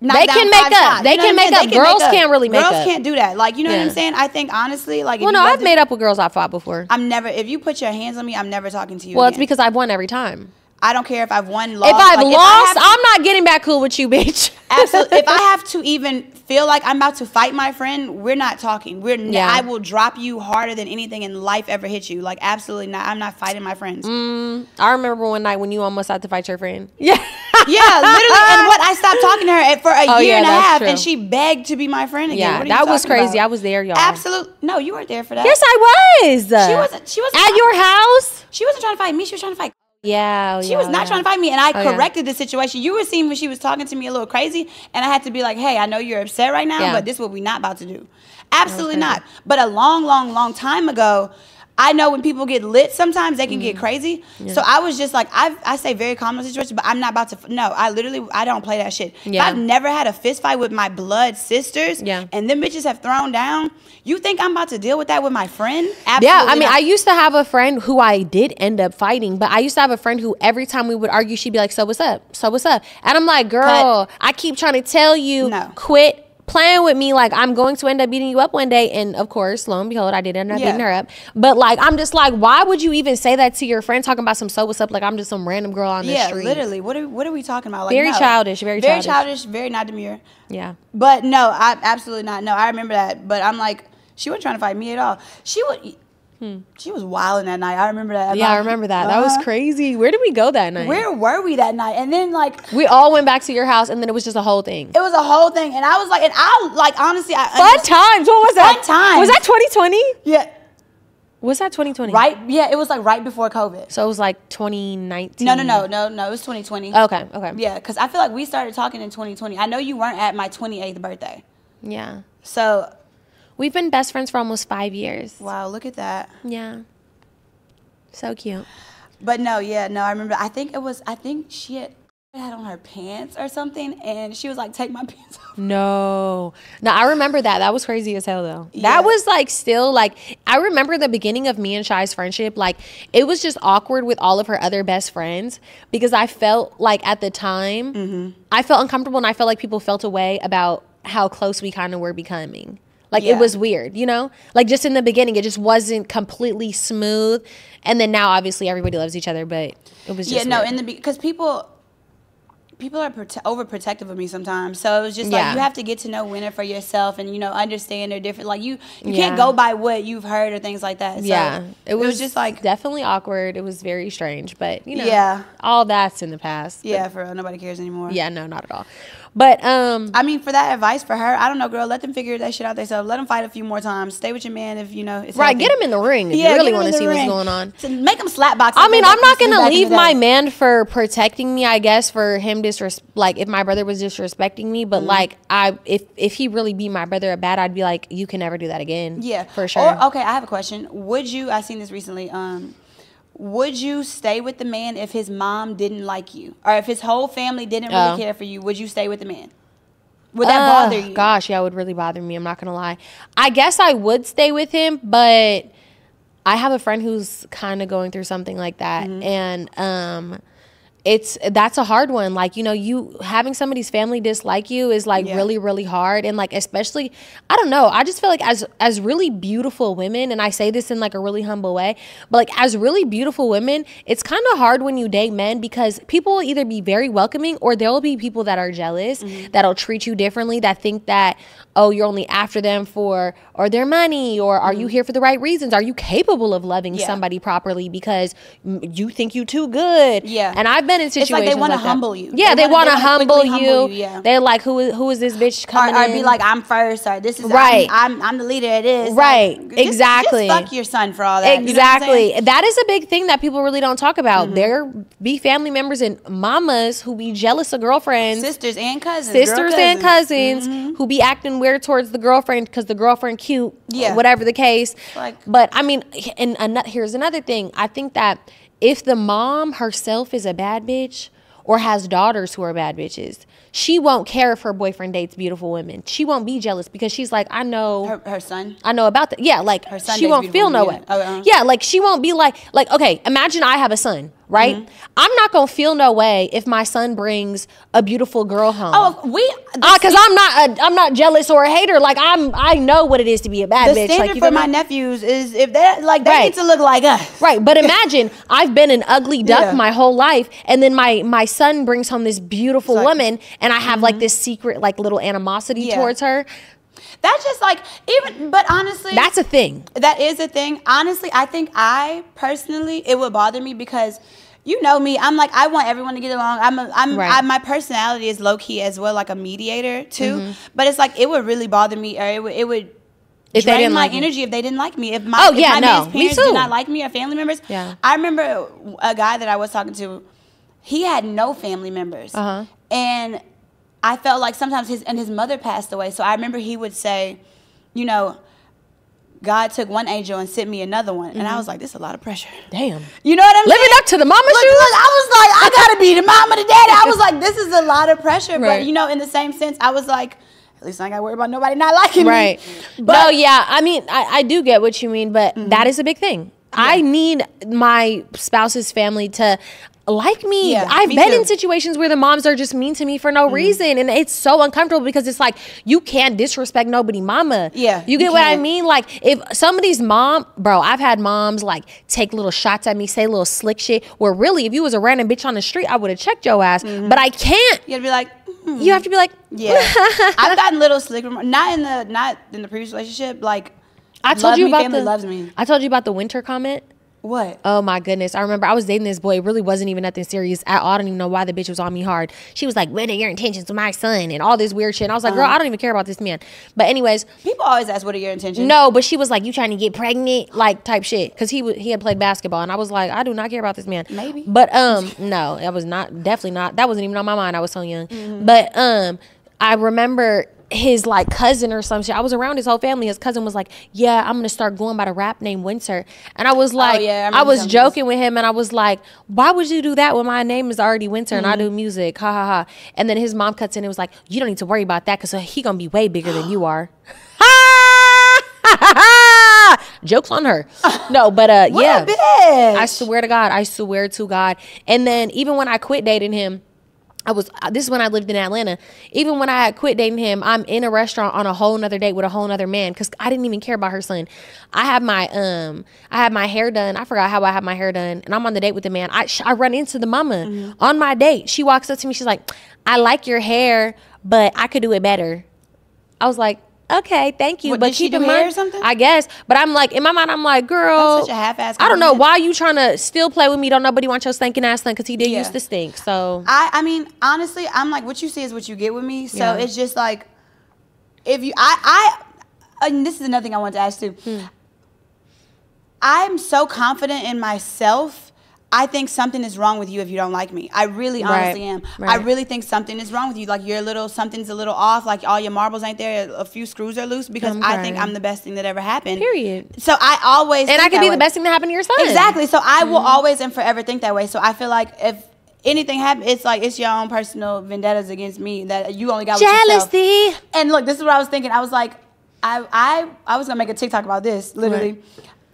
A: They can make up.
B: shots.
A: They
B: You know
A: can make up. Girls can't really make
B: Girls
A: up.
B: Girls can't do that. Like you know what I'm saying? I think honestly, like
A: Well,
B: you
A: no, I've made up with girls I fought before.
B: I'm never. If you put your hands on me, I'm never talking to you.
A: well, it's because I've won every time.
B: I don't care if I've won, lost.
A: If I've
B: like,
A: lost,
B: to-
A: I'm not getting back cool with you, bitch.
B: Absolutely. if I have to even feel like I'm about to fight my friend, we're not talking. We're n-
A: Yeah.
B: I will drop you harder than anything in life ever hit you. Like absolutely not. I'm not fighting my friends.
A: Mm. I remember one night when you almost had to fight your friend. Yeah.
B: Yeah, literally. And what I stopped talking to her for a
A: Oh,
B: year
A: yeah,
B: and a half,
A: true.
B: and she begged to be my friend again.
A: Yeah,
B: What are you
A: that was crazy.
B: about?
A: I was there, y'all.
B: Absolutely. No, you weren't there for that.
A: Yes, I was.
B: She wasn't. She wasn't
A: at your house.
B: She wasn't trying to fight me. She was trying to fight.
A: Yeah,
B: She was not trying to fight me, and I
A: Oh, yeah.
B: corrected the situation. You were seeing when she was talking to me a little crazy, and I had to be like, "Hey, I know you're upset right now,
A: Yeah.
B: but this is what we're not about to do." Absolutely
A: Okay.
B: not. But a long, long, long time ago, I know when people get lit, sometimes they can
A: Mm-hmm.
B: get crazy. So I was just like, I I say very calm in the situation, but I'm not about to. No, I literally I don't play that shit.
A: Yeah.
B: I've never had a fist fight with my blood sisters,
A: Yeah.
B: and them bitches have thrown down. You think I'm about to deal with that with my friend? Absolutely
A: Yeah, I mean,
B: not.
A: I used to have a friend who I did end up fighting, but I used to have a friend who every time we would argue, she'd be like, "So what's up? So what's up?" And I'm like, "Girl, I keep trying to tell you,
B: No.
A: quit." Playing with me like I'm going to end up beating you up one day, and of course, lo and behold, I did end up
B: Yeah.
A: beating her up. But like, I'm just like, why would you even say that to your friend? Talking about some so what's up? Like I'm just some random girl on the
B: yeah,
A: street.
B: literally. What are what are we talking about? Like,
A: Very
B: no.
A: childish, very
B: very
A: childish.
B: childish, very not demure.
A: Yeah,
B: But no, I absolutely not. No, I remember that. But I'm like, she wasn't trying to fight me at all. She would. She was wilding that night. I remember that.
A: Hmm. yeah, I remember that. That was
B: Uh-huh.
A: crazy. Where did we go that night?
B: Where were we that night? And then like
A: we all went back to your house, and then it was just a whole thing.
B: it was a whole thing, and I was like, and I like honestly, I
A: Fun times. What was that?
B: Fun times.
A: Was that 2020?
B: Yeah,
A: Was that 2020?
B: right. Yeah, it was like right before COVID.
A: So it was like 2019.
B: No, no, no, no, no. It was 2020.
A: Okay, okay.
B: Yeah, because I feel like we started talking in 2020. I know you weren't at my 28th birthday,
A: Yeah.
B: so
A: We've been best friends for almost five years.
B: wow, look at that.
A: Yeah. So cute.
B: But no, yeah, no, I remember. I think it was. I think she had, had on her pants or something, and she was like, "Take my pants off."
A: No. No, I remember that. That was crazy as hell though.
B: Yeah.
A: That was like still like I remember the beginning of me and Chy's friendship. Like it was just awkward with all of her other best friends because I felt like at the time
B: Mm-hmm.
A: I felt uncomfortable and I felt like people felt a way about how close we kind of were becoming. Like
B: Yeah.
A: it was weird, you know? Like just in the beginning it just wasn't completely smooth. And then now obviously everybody loves each other, but it was just
B: Yeah, no,
A: weird.
B: in the because people people are prote- overprotective of me sometimes. So it was just
A: Yeah.
B: like you have to get to know women for yourself and you know understand their different. Like you you
A: Yeah.
B: can't go by what you've heard or things like that. So
A: yeah,
B: it was, just like
A: definitely awkward. It was very strange, but you know,
B: Yeah.
A: all that's in the past.
B: Yeah, for real, nobody cares anymore.
A: yeah, no, not at all. But um,
B: I mean, for that advice for her, I don't know, girl. Let them figure that shit out themselves. Let them fight a few more times. Stay with your man if you know. It's
A: right,
B: healthy.
A: get him in the ring if
B: Yeah,
A: you really want to see what's going on.
B: To make them slap box.
A: I mean, I'm not
B: used to do
A: gonna leave my man for protecting me. I guess for him disres like if my brother was disrespecting me,
B: Mm-hmm.
A: but like I if if he really beat my brother bad, I'd be like, you can never do that again.
B: Yeah,
A: for sure.
B: Or, okay, I have a question. Would you? I seen this recently. Um, would you stay with the man if his mom didn't like you, or if his whole family didn't really
A: Oh.
B: care for you? Would you stay with the man? Would that
A: Ugh,
B: bother you?
A: Gosh, yeah, it would really bother me. I'm not gonna lie. I guess I would stay with him, but I have a friend who's kind of going through something like that,
B: Mm-hmm.
A: and um, it's that's a hard one. Like you know, you having somebody's family dislike you is like
B: Yeah.
A: really, really hard, and like especially, I don't know. I just feel like as as really beautiful women, and I say this in like a really humble way, but like as really beautiful women, it's kind of hard when you date men because people will either be very welcoming or there will be people that are jealous
B: Mm-hmm.
A: that'll treat you differently that think that oh you're only after them for or their money or are you here for the right reasons are you capable of loving
B: Mm-hmm. Yeah.
A: somebody properly because you think you're too good
B: Yeah.
A: and i've been in situations
B: like
A: situations
B: they wanna
A: that.
B: humble you.
A: yeah
B: They
A: they, want to humble, you.
B: humble you, yeah.
A: they're like who is who is this bitch coming
B: or
A: in
B: be like, I'm first, or this is
A: Right.
B: I'm, I'm, I'm the leader. It is
A: Right,
B: Like, just-
A: exactly.
B: Just fuck your son for all that. You know
A: Exactly.
B: Mm-hmm.
A: that is a big thing that people really don't talk about. There be family members and mamas who be jealous of girlfriends,
B: Sisters and cousins.
A: sisters and
B: cousins.
A: cousins who be acting weird towards the girlfriend because the girlfriend cute,
B: Yeah.
A: whatever the case.
B: Like-
A: but I mean, and ano- here's another thing. I think that if the mom herself is a bad bitch. Or has daughters who are bad bitches, she won't care if her boyfriend dates beautiful women. She won't be jealous because she's like, I know
B: Her, her son.
A: I know about that. Yeah, like
B: Her son
A: she won't feel no way.
B: yeah. Oh, uh-huh.
A: Yeah, like she won't be like like okay. Imagine I have a son, right?
B: Mm-hmm.
A: I'm not gonna feel no way if my son brings a beautiful girl home.
B: Oh, we.
A: because I'm not a, I'm not jealous or a hater. Like I'm I know what it is to be a bad
B: the
A: bitch.
B: standard
A: Like you
B: for my nephews is if they like they
A: Right.
B: need to look like us.
A: Right, but imagine I've been an ugly duck
B: Yeah.
A: my whole life, and then my my son brings home this beautiful
B: like- mm-hmm.
A: woman, and I have like this secret like little animosity
B: Yeah.
A: towards her.
B: That's just like even. But honestly,
A: That's a thing.
B: that is a thing. Honestly, I think I personally it would bother me because you know me. I'm like I want everyone to get along. I'm a, I'm
A: Right.
B: I, my personality is low key as well, like a mediator too. But it's like it would really bother me, or it would it would.
A: Mm-hmm. If they
B: drain
A: didn't
B: my
A: like
B: energy if they didn't like me. If my,
A: Oh,
B: if
A: yeah,
B: my
A: no, me
B: parents did not like me or family members.
A: Yeah.
B: I remember a guy that I was talking to. He had no family members,
A: Uh-huh.
B: and I felt like sometimes his and his mother passed away. So I remember he would say, you know, God took one angel and sent me another one, and I was like, this is a lot of pressure.
A: Damn.
B: You know what I'm
A: Living
B: saying?
A: up to the mama
B: Look,
A: shoes?
B: look, I was like, I gotta be the mama, the daddy. I was like, this is a lot of pressure.
A: Right.
B: But you know, in the same sense, I was like, at least I ain't gotta worry about nobody not liking
A: Right.
B: me. Right.
A: No, yeah. I mean, I, I do get what you mean, but
B: Mm-hmm.
A: that is a big thing. I need my spouse's family to like me.
B: Yeah,
A: I've
B: me
A: been
B: too. Mm-hmm.
A: in situations where the moms are just mean to me for no reason. And it's so uncomfortable because it's like you can't disrespect nobody mama.
B: Yeah,
A: You get
B: you
A: what I mean? Like if somebody's mom, bro, I've had moms like take little shots at me, say little slick shit. Where really, if you was a random bitch on the street, I would have checked your ass.
B: Mm-hmm.
A: But I can't.
B: You'd be like, mm.
A: You have to be like,
B: yeah. I've gotten little slick, not in the not in the previous relationship. Like,
A: I told you about the
B: loves me.
A: I told you about the winter comment.
B: What?
A: Oh my goodness. I remember I was dating this boy. It really wasn't even nothing serious at all. I don't even know why the bitch was on me hard. She was like, What are your intentions with my son? And all this weird shit. And I was like, Girl,
B: Uh-huh.
A: I don't even care about this man. But, anyways,
B: People always ask, what are your intentions?
A: no, but she was like, You trying to get pregnant? Like, type shit. Because he, w- he had played basketball. And I was like, I do not care about this man.
B: Maybe.
A: But, um, no, that was not, definitely not. That wasn't even on my mind. I was so young.
B: Mm-hmm.
A: But, um, I remember his like cousin or some shit. I was around his whole family. His cousin was like, "Yeah, I'm gonna start going by the rap name Winter," and I was like,
B: Oh, yeah, I
A: I, was joking with him, and I was like, "Why would you do that when my name is already Winter and I
B: Mm-hmm.
A: do music?" Ha ha ha. And then his mom cuts in and was like, "You don't need to worry about that because he gonna be way bigger than you are." Ha! Jokes on her. No, but uh, yeah. I swear to God, I swear to God. And then even when I quit dating him, I was uh, this is when I lived in Atlanta. Even when I had quit dating him, I'm in a restaurant on a whole nother date with a whole nother man because I didn't even care about her son. I had my um I had my hair done. I forgot how I had my hair done, and I'm on the date with the man. I I run into the mama
B: Mm-hmm.
A: on my date. She walks up to me. She's like, "I like your hair, but I could do it better." I was like. Okay, thank you.
B: What,
A: but
B: did she
A: keep
B: do
A: in mind,
B: or something?
A: I guess. But I'm like, in my mind, I'm like, girl,
B: That's such a half-ass
A: I don't know why you trying to still play with me. Don't nobody want your stinking ass thing because he did
B: Yeah.
A: used to stink. So
B: I, I mean, honestly, I'm like, what you see is what you get with me. So
A: Yeah.
B: it's just like, if you, I, I, and this is another thing I want to ask too.
A: Hmm.
B: I'm so confident in myself. I think something is wrong with you if you don't like me. I really
A: Right,
B: honestly am. I really think something is wrong with you. Like you're a little, something's a little off. Like all your marbles ain't there. A few screws are loose because
A: I'm
B: I think. I'm the best thing that ever happened.
A: Period.
B: So I always
A: and I could be
B: way.
A: the best thing that happened to your son.
B: Exactly. So I will
A: Mm-hmm.
B: always and forever think that way. So I feel like if anything happens, it's like it's your own personal vendettas against me that you only got with yourself.
A: Jealousy.
B: And look, this is what I was thinking. I was like, I I I was gonna make a TikTok about this literally.
A: Right.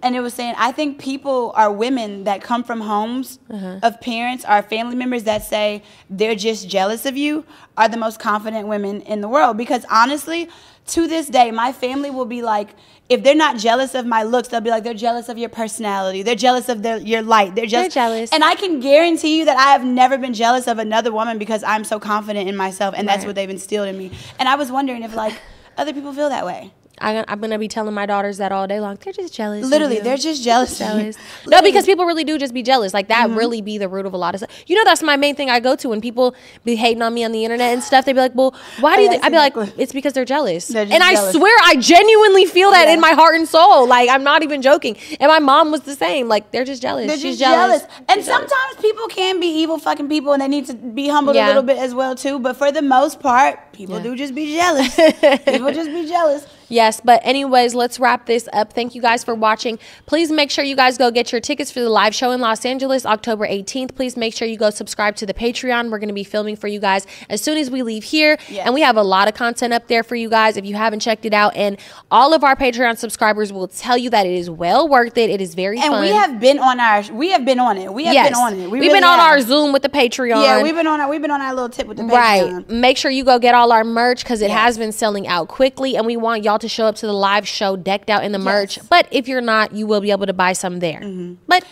B: And it was saying, I think people are women that come from homes
A: Uh-huh.
B: of parents or family members that say they're just jealous of you are the most confident women in the world. Because honestly, to this day, my family will be like, if they're not jealous of my looks, they'll be like, they're jealous of your personality. They're jealous of their, your light. They're just
A: They're jealous.
B: And I can guarantee you that I have never been jealous of another woman because I'm so confident in myself, and that's what they've instilled in me. And I was wondering if like other people feel that way.
A: I, I'm gonna be telling my daughters that all day long. They're just jealous.
B: Literally, they're just jealous.
A: jealous. No, because people really do just be jealous. Like
B: Mm-hmm.
A: that really be the root of a lot of stuff. You know, that's my main thing I go to when people be hating on me on the internet and stuff. They be like, "Well, why do
B: Oh,
A: you?" Think? I'd be like, "It's because they're jealous."
B: They're
A: and I swear, I genuinely feel that
B: Yeah.
A: in my heart and soul. Like I'm not even joking. And my mom was the same. Like they're just jealous.
B: They're
A: She's
B: just jealous. And
A: She's jealous.
B: sometimes people can be evil fucking people and they need to be humbled
A: Yeah.
B: a little bit as well too. But for the most part, people
A: Yeah.
B: do just be jealous. people just be jealous.
A: Yes, but anyways, let's wrap this up. Thank you guys for watching. Please make sure you guys go get your tickets for the live show in Los Angeles, October 18th. Please make sure you go subscribe to the Patreon. We're going to be filming for you guys as soon as we leave here.
B: Yes.
A: And we have a lot of content up there for you guys if you haven't checked it out. And all of our Patreon subscribers will tell you that it is well worth it. It is very
B: And
A: fun.
B: we have been on our we have been on it. We have
A: yes.
B: been on it. We
A: We've been on
B: have.
A: our Zoom with the Patreon.
B: Yeah, we've been on our we've been on our little tip with the Patreon. Right.
A: Make sure you go get all our merch because it
B: Yes.
A: has been selling out quickly, and we want y'all to show up to the live show decked out in the merch. But if you're not, you will be able to buy some there. Mm-hmm. But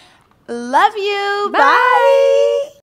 B: Love you.
A: Bye.
B: Bye.